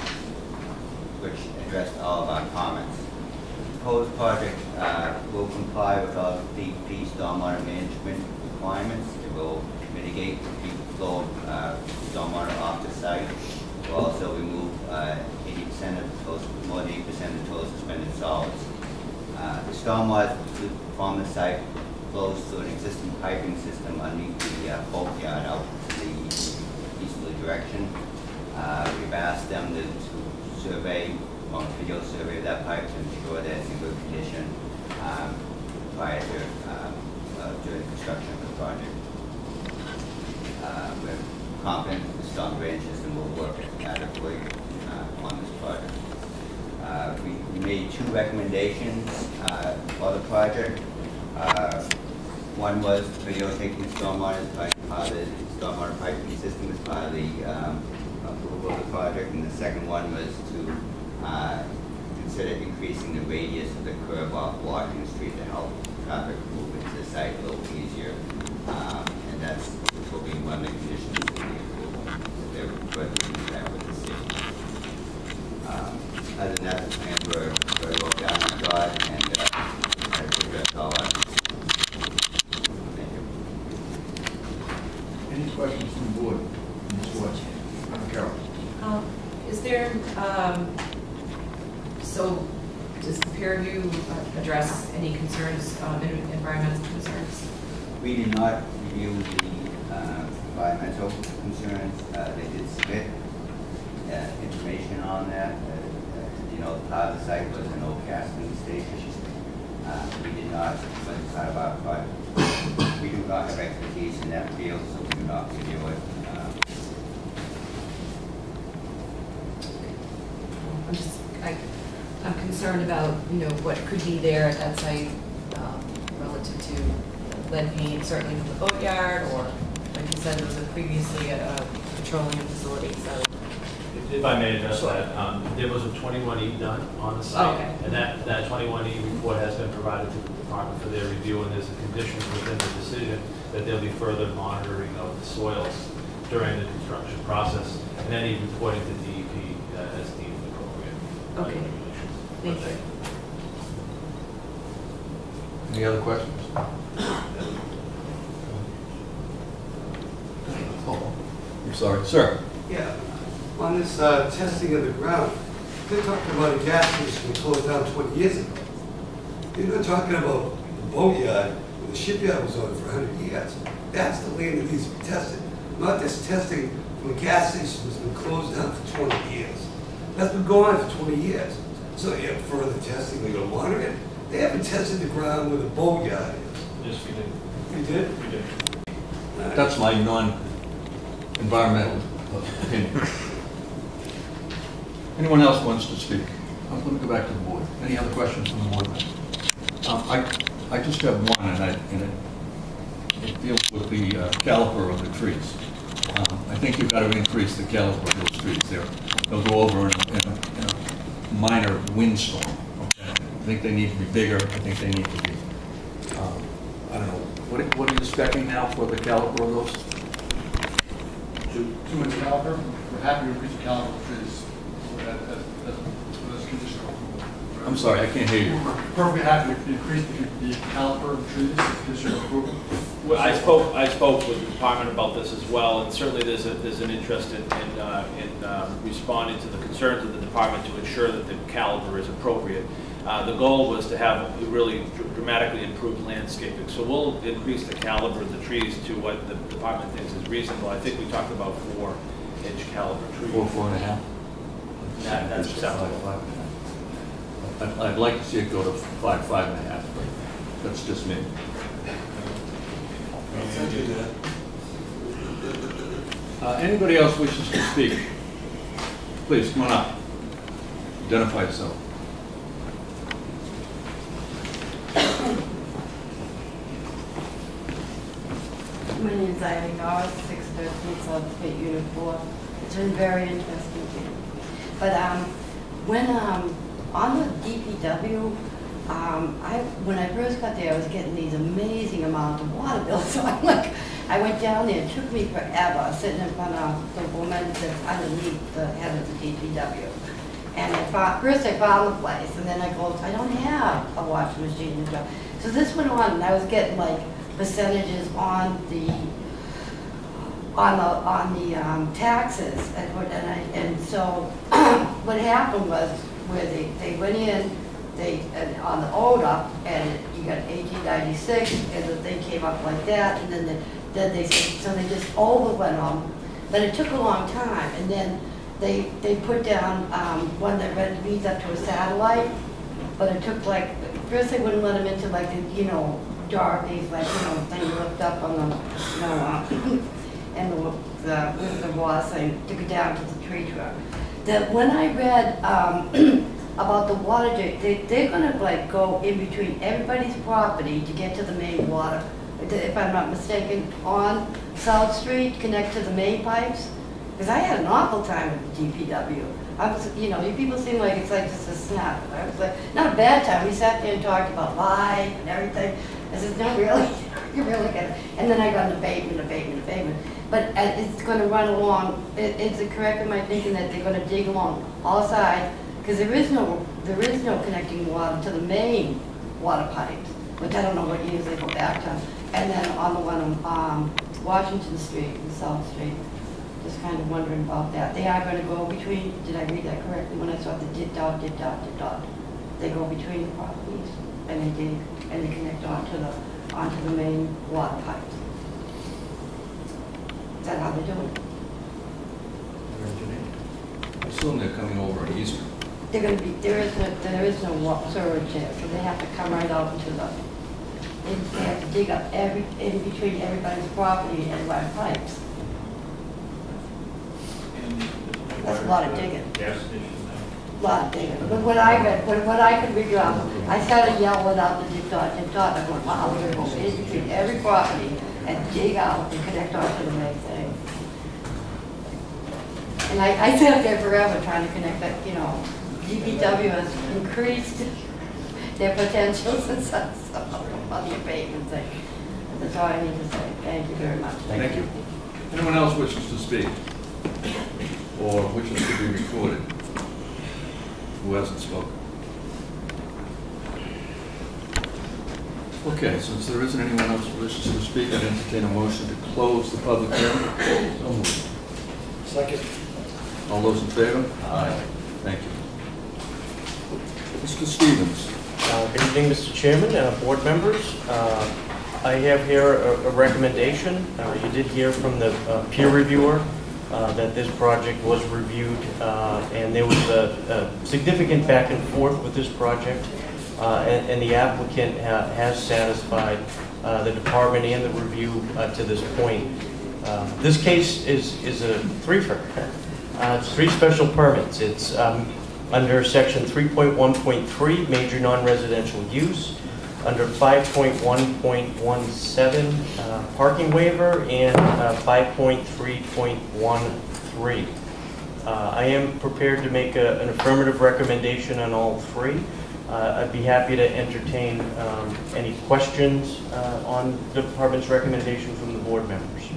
S16: which addressed all of our comments. The Proposed project uh, will comply with all DEP stormwater management requirements. It will mitigate the flow of uh, stormwater off the site. Will also remove uh, eighty percent of the total, more than eighty percent of the total suspended solids. Uh, The stormwater from the site flows to an existing piping system underneath the uh, boatyard out to the easterly direction. Uh, We've asked them to to survey, on video survey of that pipe to ensure that it's in good condition um, prior to, um, uh, during construction of the project. Uh, We're confident the storm drainage system will work adequately uh, on this project. Uh, We we made two recommendations uh, for the project. Uh, One was videotaping stormwater as part of the stormwater piping system as part of the um, approval of the project. And the second one was to uh, consider increasing the radius of the curb off Washington Street to help traffic move into the site a little easier. Um, And that's, will be one of the conditions of the approval. that They would put that with the city. Um, Other than that, the plans were very well done, I thought, and uh, I addressed all our Thank you.
S1: Any questions from the board? Ms. Woods? Carol?
S2: Um, Is there, um, so does the peer review uh, address any concerns, um, en- environmental concerns?
S16: We did not review the uh, environmental concerns. Uh, They did submit uh, information on that. Uh, uh, You know, part of the site was an old casting station. Uh, We did not, but part of our project. We do not have expertise in that field, so we do not review it.
S2: I'm just, I, I'm concerned about, you know, what could be there at that site um, relative to lead paint, certainly from the boatyard, or, like you said, there was a previously a a petroleum facility, so.
S10: If I may address that, um, there was a 21E done on the site.
S2: Okay.
S10: And that, that 21E report has been provided to the department for their review, and there's a condition within the decision that there'll be further monitoring of the soils during the construction process, and any reporting to DEP uh, as deemed appropriate. by
S2: Okay. Thank you.
S1: Any other questions? Oh, I'm sorry, sir.
S15: Yeah, on this uh, testing of the ground, they're talking about a gas station we closed down 20 years ago. They're not talking about the boatyard, where the shipyard was on for 100 years. That's the land that needs to be tested, not this testing from a gas station that's been closed down for twenty years. That's been going on for twenty years. So you have further testing, they're gonna monitor it. They haven't tested the ground where the boatyard is.
S14: Yes, we did.
S15: We did?
S14: We did.
S1: That's my non-environmental opinion. Anyone else wants to speak? I'm going to go back to the board. Any other questions from the board? Um, I, I just have one, and I, and it, it deals with the uh, caliper of the trees. Um, I think you've got to increase the caliper of those trees there. They'll go over in a, in a, in a minor windstorm, okay? I think they need to be bigger, I think they need to be, um, I don't know, what, are- what are you expecting now for the caliper of those?
S17: Two inch caliper, we're happy to increase the caliper of trees. That- that- that- That's conditional approval.
S1: I'm sorry, I can't hear you.
S17: We're perfectly happy to increase the the caliper of trees, conditional approval.
S10: Well, I spoke, I spoke with the department about this as well, and certainly there's a, there's an interest in, in, uh, in um, responding to the concerns of the department to ensure that the caliber is appropriate. Uh, The goal was to have really dramatically improved landscaping, so we'll increase the caliber of the trees to what the department thinks is reasonable. I think we talked about four inch caliber trees.
S1: Four, four and a half?
S10: That- That's acceptable.
S1: Five, five and a half. I'd, I'd like to see it go to five, five and a half, but that's just me. Uh, anybody else wishes to speak? Please, come on up. Identify yourself.
S18: My name is Ivy Norris, six thirteen South Street, Unit. It's been very interesting to me. But, um, when, um, on the DPW, um, I, when I first got there, I was getting these amazing amounts of water bills. [laughs] So I'm like, I went down there, it took me forever, sitting in front of the woman that's underneath the head of the DPW. And I found, first I found the place, and then I go, I don't have a washing machine. So this went on, and I was getting like percentages on the, on the, on the um, taxes, and and I, and so, [clears throat] what happened was, where they, they went in, they, on the ODA, and you got eighteen ninety-six, and the thing came up like that, and then, the- then they so they just overwent them, but it took a long time, and then they, they put down, um, one that read, reads up to a satellite, but it took like, first they wouldn't let them into like, the you know, Dorothy's, like, you know, thing looked up on the, you know, uh, and the, the, the was thing, took it down to the tree truck. That when I read, um, [clears throat] about the water, they, they're gonna like go in between everybody's property to get to the main water, if I'm not mistaken, on South Street, connect to the main pipes. Because I had an awful time with the DPW. I was, you know, you people seem like it's like just a snap. I was like, not a bad time. We sat there and talked about life and everything. I said, no, really, [laughs] you're really it. And then I got an abatement, abatement, abatement. But it's going to run along. it correct in my thinking that they're going to dig along all sides? Because there is no, there is no connecting water to the main water pipes, which I don't know what years they go back to. And then on the one on um, Washington Street and South Street. Just kind of wondering about that. They are gonna go between, did I read that correctly when I saw the did dot, did dot, did dot? They go between the properties and they dig, and they connect onto the, onto the main water pipes. Is that how they do it?
S1: I assume they're coming over an easement.
S18: They're gonna be, there is no, there is no wa- sewerage there, so they have to come right out into the, they they have to dig up every, in between everybody's property and wire pipes. That's a lot of digging.
S14: Gas station
S18: lot of digging. But what I read, what, what I could figure out, I started yelling out the dip dot, dip dot, I went, wow, we're gonna go between every property and dig out and connect onto the main thing. And I, I sat there forever trying to connect that, you know, DPW has increased [laughs] their potentials and such, so, on the abatement thing. That's all I need to say. Thank you very much.
S1: Thank you. Anyone else wishes to speak? Or wishes to be recorded? Who hasn't spoken? Okay, since there isn't anyone else who wishes to speak, I'd entertain a motion to close the public hearing. So moved.
S7: Second.
S1: All those in favor? Aye. Thank you. Mr. Stevens?
S6: Uh, Good evening, Mr. Chairman, uh, board members. Uh, I have here a a recommendation. Uh, You did hear from the uh, peer reviewer uh, that this project was reviewed, uh, and there was a a significant back and forth with this project, uh, and and the applicant ha- has satisfied uh, the department and the review uh, to this point. This case is is a threefer. It's three special permits. It's um, under section 3.1.3, major non-residential use, under 5.1.17, uh, parking waiver, and uh, 5.3.13. Uh, I am prepared to make a- an affirmative recommendation on all three. Uh, I'd be happy to entertain um, any questions uh, on the department's recommendation from the board members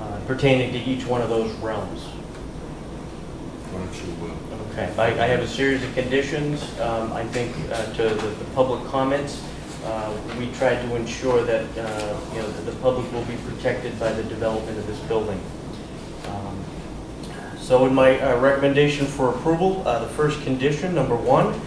S6: uh, pertaining to each one of those realms.
S1: Why don't you,
S6: Okay, I, I have a series of conditions. Um, I think uh, to the, the public comments, uh, we tried to ensure that, uh, you know, that the public will be protected by the development of this building. Um, So in my uh, recommendation for approval, uh, the first condition, number one,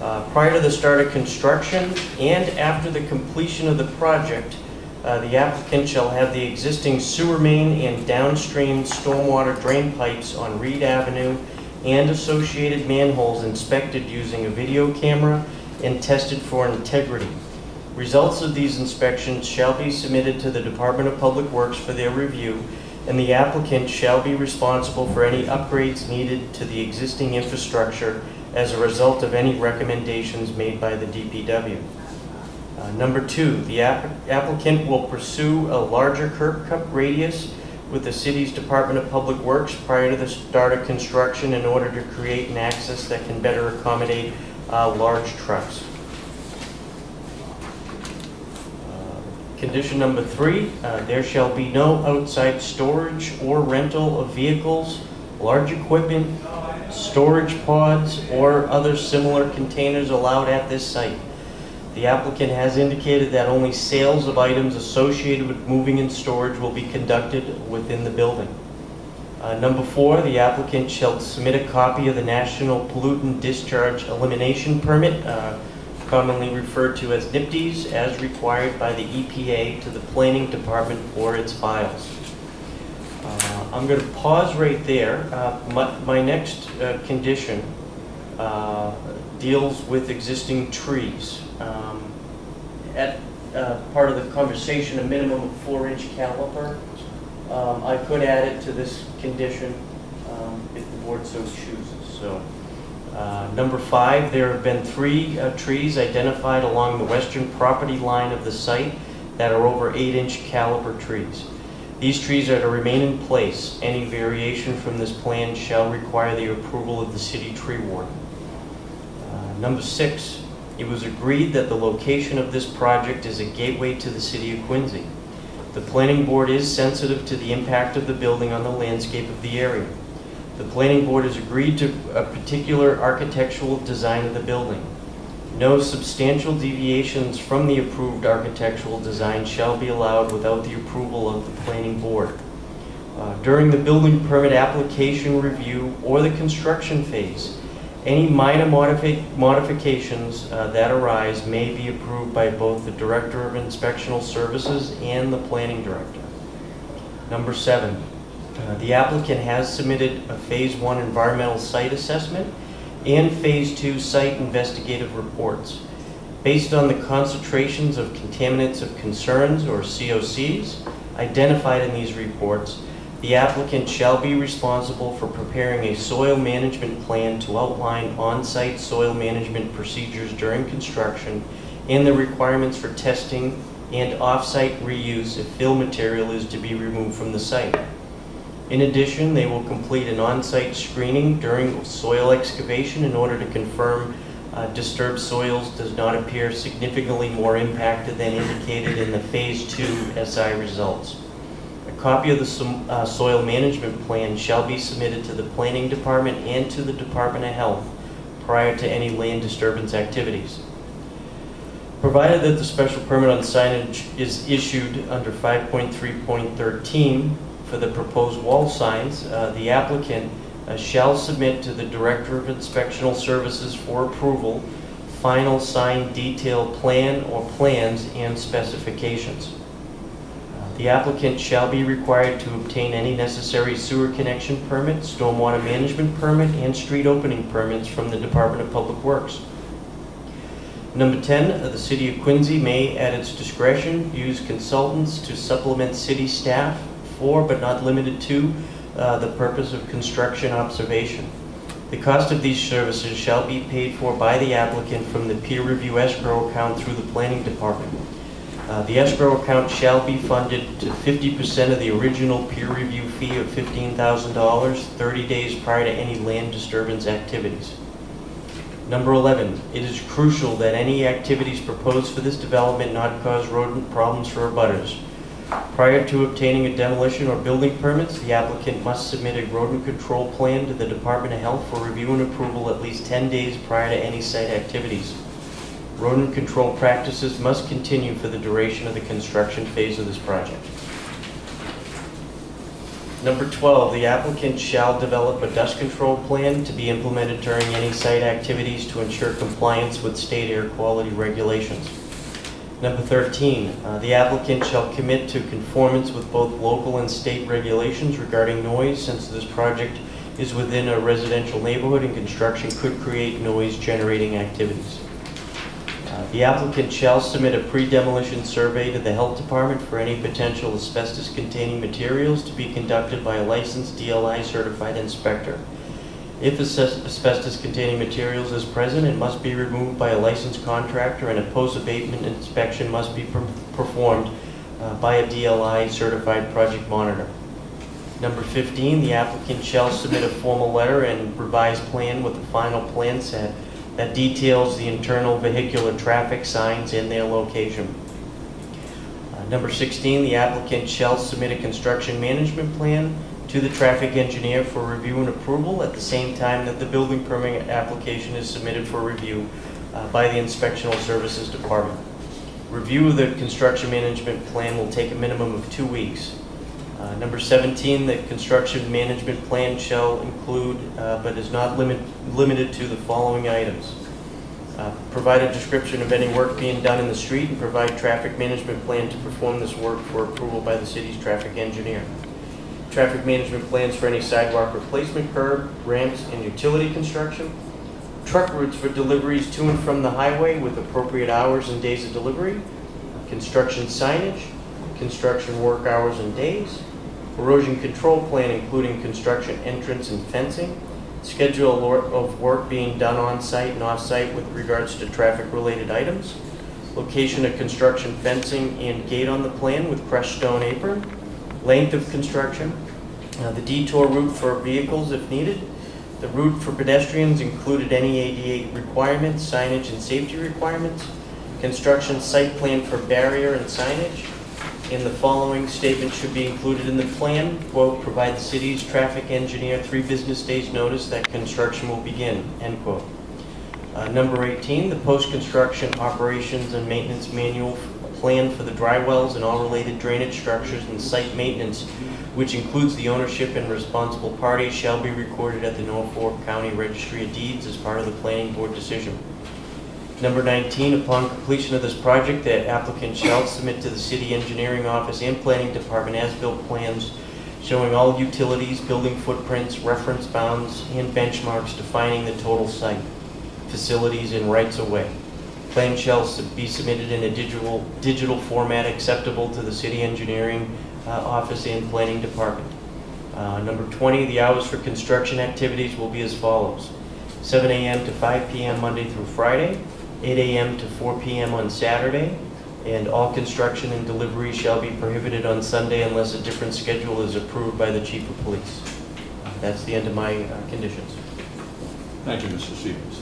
S6: uh, prior to the start of construction and after the completion of the project, the applicant shall have the existing sewer main and downstream stormwater drain pipes on Reed Avenue and associated manholes inspected using a video camera and tested for integrity. Results of these inspections shall be submitted to the Department of Public Works for their review, and the applicant shall be responsible for any upgrades needed to the existing infrastructure as a result of any recommendations made by the DPW. Uh, Number two, the app- applicant will pursue a larger curb cut radius with the city's Department of Public Works prior to the start of construction in order to create an access that can better accommodate uh, large trucks. Condition number three, uh, there shall be no outside storage or rental of vehicles, large equipment, storage pods, or other similar containers allowed at this site. The applicant has indicated that only sales of items associated with moving and storage will be conducted within the building. Uh, Number four, the applicant shall submit a copy of the National Pollutant Discharge Elimination Permit, uh, commonly referred to as NPDES, as required by the EPA to the Planning Department for its files. Uh, I'm going to pause right there. Uh, My my next uh, condition uh, deals with existing trees. Um, At uh, part of the conversation, a minimum of four-inch caliper. Um, I could add it to this condition um, if the board so chooses, so. Uh, Number five, there have been three uh, trees identified along the western property line of the site that are over eight-inch caliber trees. These trees are to remain in place. Any variation from this plan shall require the approval of the city tree warden. Uh, Number six, it was agreed that the location of this project is a gateway to the city of Quincy. The planning board is sensitive to the impact of the building on the landscape of the area. The planning board has agreed to a particular architectural design of the building. No substantial deviations from the approved architectural design shall be allowed without the approval of the planning board. Uh, During the building permit application review or the construction phase, any minor modifi- modifications uh, that arise may be approved by both the Director of Inspectional Services and the Planning Director. Number seven, uh, the applicant has submitted a Phase 1 environmental site assessment and Phase 2 site investigative reports. Based on the concentrations of contaminants of concerns, or COCs, identified in these reports, the applicant shall be responsible for preparing a soil management plan to outline on-site soil management procedures during construction and the requirements for testing and off-site reuse if fill material is to be removed from the site. In addition, they will complete an on-site screening during soil excavation in order to confirm uh, disturbed soils does not appear significantly more impacted than indicated in the Phase 2 SI results. A copy of the som- uh, soil management plan shall be submitted to the Planning Department and to the Department of Health prior to any land disturbance activities. Provided that the special permit on signage is issued under 5.3.13 for the proposed wall signs, uh, the applicant uh, shall submit to the Director of Inspectional Services for approval final signed detailed plan or plans and specifications. Uh, The applicant shall be required to obtain any necessary sewer connection permit, stormwater management permit, and street opening permits from the Department of Public Works. Number 10, uh, the city of Quincy may, at its discretion, use consultants to supplement city staff for, but not limited to, uh, the purpose of construction observation. The cost of these services shall be paid for by the applicant from the peer review escrow account through the planning department. Uh, The escrow account shall be funded to 50% of the original peer review fee of $15,000, 30 days prior to any land disturbance activities. Number 11, it is crucial that any activities proposed for this development not cause rodent problems for abutters. Prior to obtaining a demolition or building permits, the applicant must submit a rodent control plan to the Department of Health for review and approval at least 10 days prior to any site activities. Rodent control practices must continue for the duration of the construction phase of this project. Number 12, the applicant shall develop a dust control plan to be implemented during any site activities to ensure compliance with state air quality regulations. Number 13, uh, the applicant shall commit to conformance with both local and state regulations regarding noise since this project is within a residential neighborhood and construction could create noise-generating activities. Uh, The applicant shall submit a pre-demolition survey to the health department for any potential asbestos-containing materials to be conducted by a licensed DLI certified inspector. If asbestos-containing materials is present, it must be removed by a licensed contractor and a post-abatement inspection must be per- performed uh, by a DLI certified project monitor. Number 15, the applicant shall submit a formal letter and revised plan with the final plan set that details the internal vehicular traffic signs and their location. Uh, Number 16, the applicant shall submit a construction management plan to the traffic engineer for review and approval at the same time that the building permit application is submitted for review uh, by the Inspectional Services Department. Review of the construction management plan will take a minimum of two weeks. Uh, Number 17, the construction management plan shall include, uh, but is not limit- limited to the following items. Uh, Provide a description of any work being done in the street and provide traffic management plan to perform this work for approval by the city's traffic engineer. Traffic management plans for any sidewalk replacement, curb, ramps, and utility construction. Truck routes for deliveries to and from the highway with appropriate hours and days of delivery. Construction signage, construction work hours and days. Erosion control plan including construction entrance and fencing. Schedule of work being done on-site and off-site with regards to traffic-related items. Location of construction fencing and gate on the plan with crushed stone apron. Length of construction. The detour route for vehicles if needed. The route for pedestrians included any ADA requirements, signage, and safety requirements. Construction site plan for barrier and signage. And the following statement should be included in the plan, quote, "Provide the city's traffic engineer three business days' notice that construction will begin," end quote. Uh, Number 18, the post-construction operations and maintenance manual plan for the dry wells and all related drainage structures and site maintenance, which includes the ownership and responsible parties, shall be recorded at the Norfolk County Registry of Deeds as part of the planning board decision. Number 19, upon completion of this project, the applicant shall submit to the city engineering office and planning department as-built plans showing all utilities, building footprints, reference bounds, and benchmarks defining the total site, facilities, and rights-of-way. Plan shall sub- be submitted in a digital, digital format acceptable to the city engineering office and planning department. Uh, Number 20, the hours for construction activities will be as follows. 7 a.m. to 5 p.m. Monday through Friday, 8 a.m. to 4 p.m. on Saturday, and all construction and delivery shall be prohibited on Sunday unless a different schedule is approved by the chief of police. Uh, That's the end of my uh, conditions.
S1: Thank you, Mr. Stevens.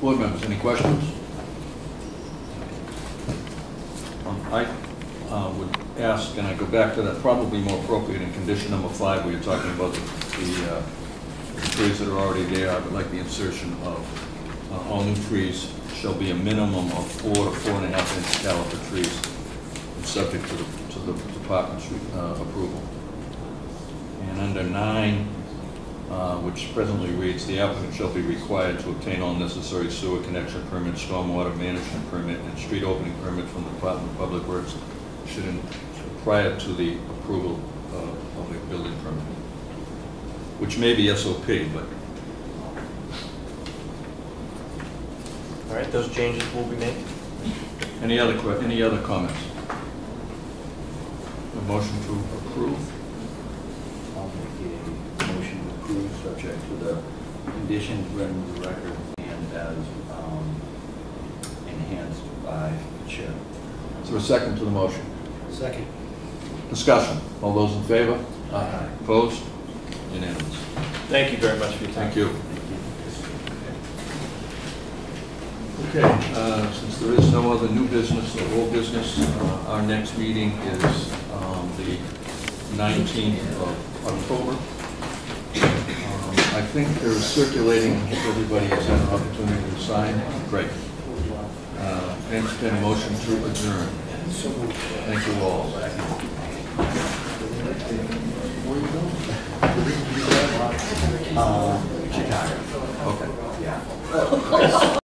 S1: Board members, any questions? Um, I uh, would ask, and I go back to that, probably more appropriate in condition number five, where you're talking about the the, uh, trees that are already there. I would like the insertion of uh, all new trees shall be a minimum of four to four and a half inch caliber trees, subject to the, to the department's uh, approval. And under nine, uh, which presently reads, "The applicant shall be required to obtain all necessary sewer connection permit, stormwater management permit, and street opening permit from the Department of Public Works should in- prior to the approval uh, of a building permit," which may be SOP, but
S6: All right, those changes will be made.
S1: any other, any other comments? A motion to approve?
S4: I'll make a motion to approve, subject to the conditions read in the record and as um, enhanced by the chair.
S1: Is there a second to the motion?
S7: Second.
S1: Discussion. All those in favor? Aye. Opposed? Unanimous.
S10: Thank you very much for your time.
S1: Thank you. Okay, uh, since there is no other new business or old business, uh, our next meeting is um, the 19th of October. Um, I think there is circulating, everybody has had an opportunity to sign. Great. Uh, Entertain a motion to adjourn. Thank you all.
S4: Uh, Chicago.
S1: Okay.
S4: Yeah. [laughs]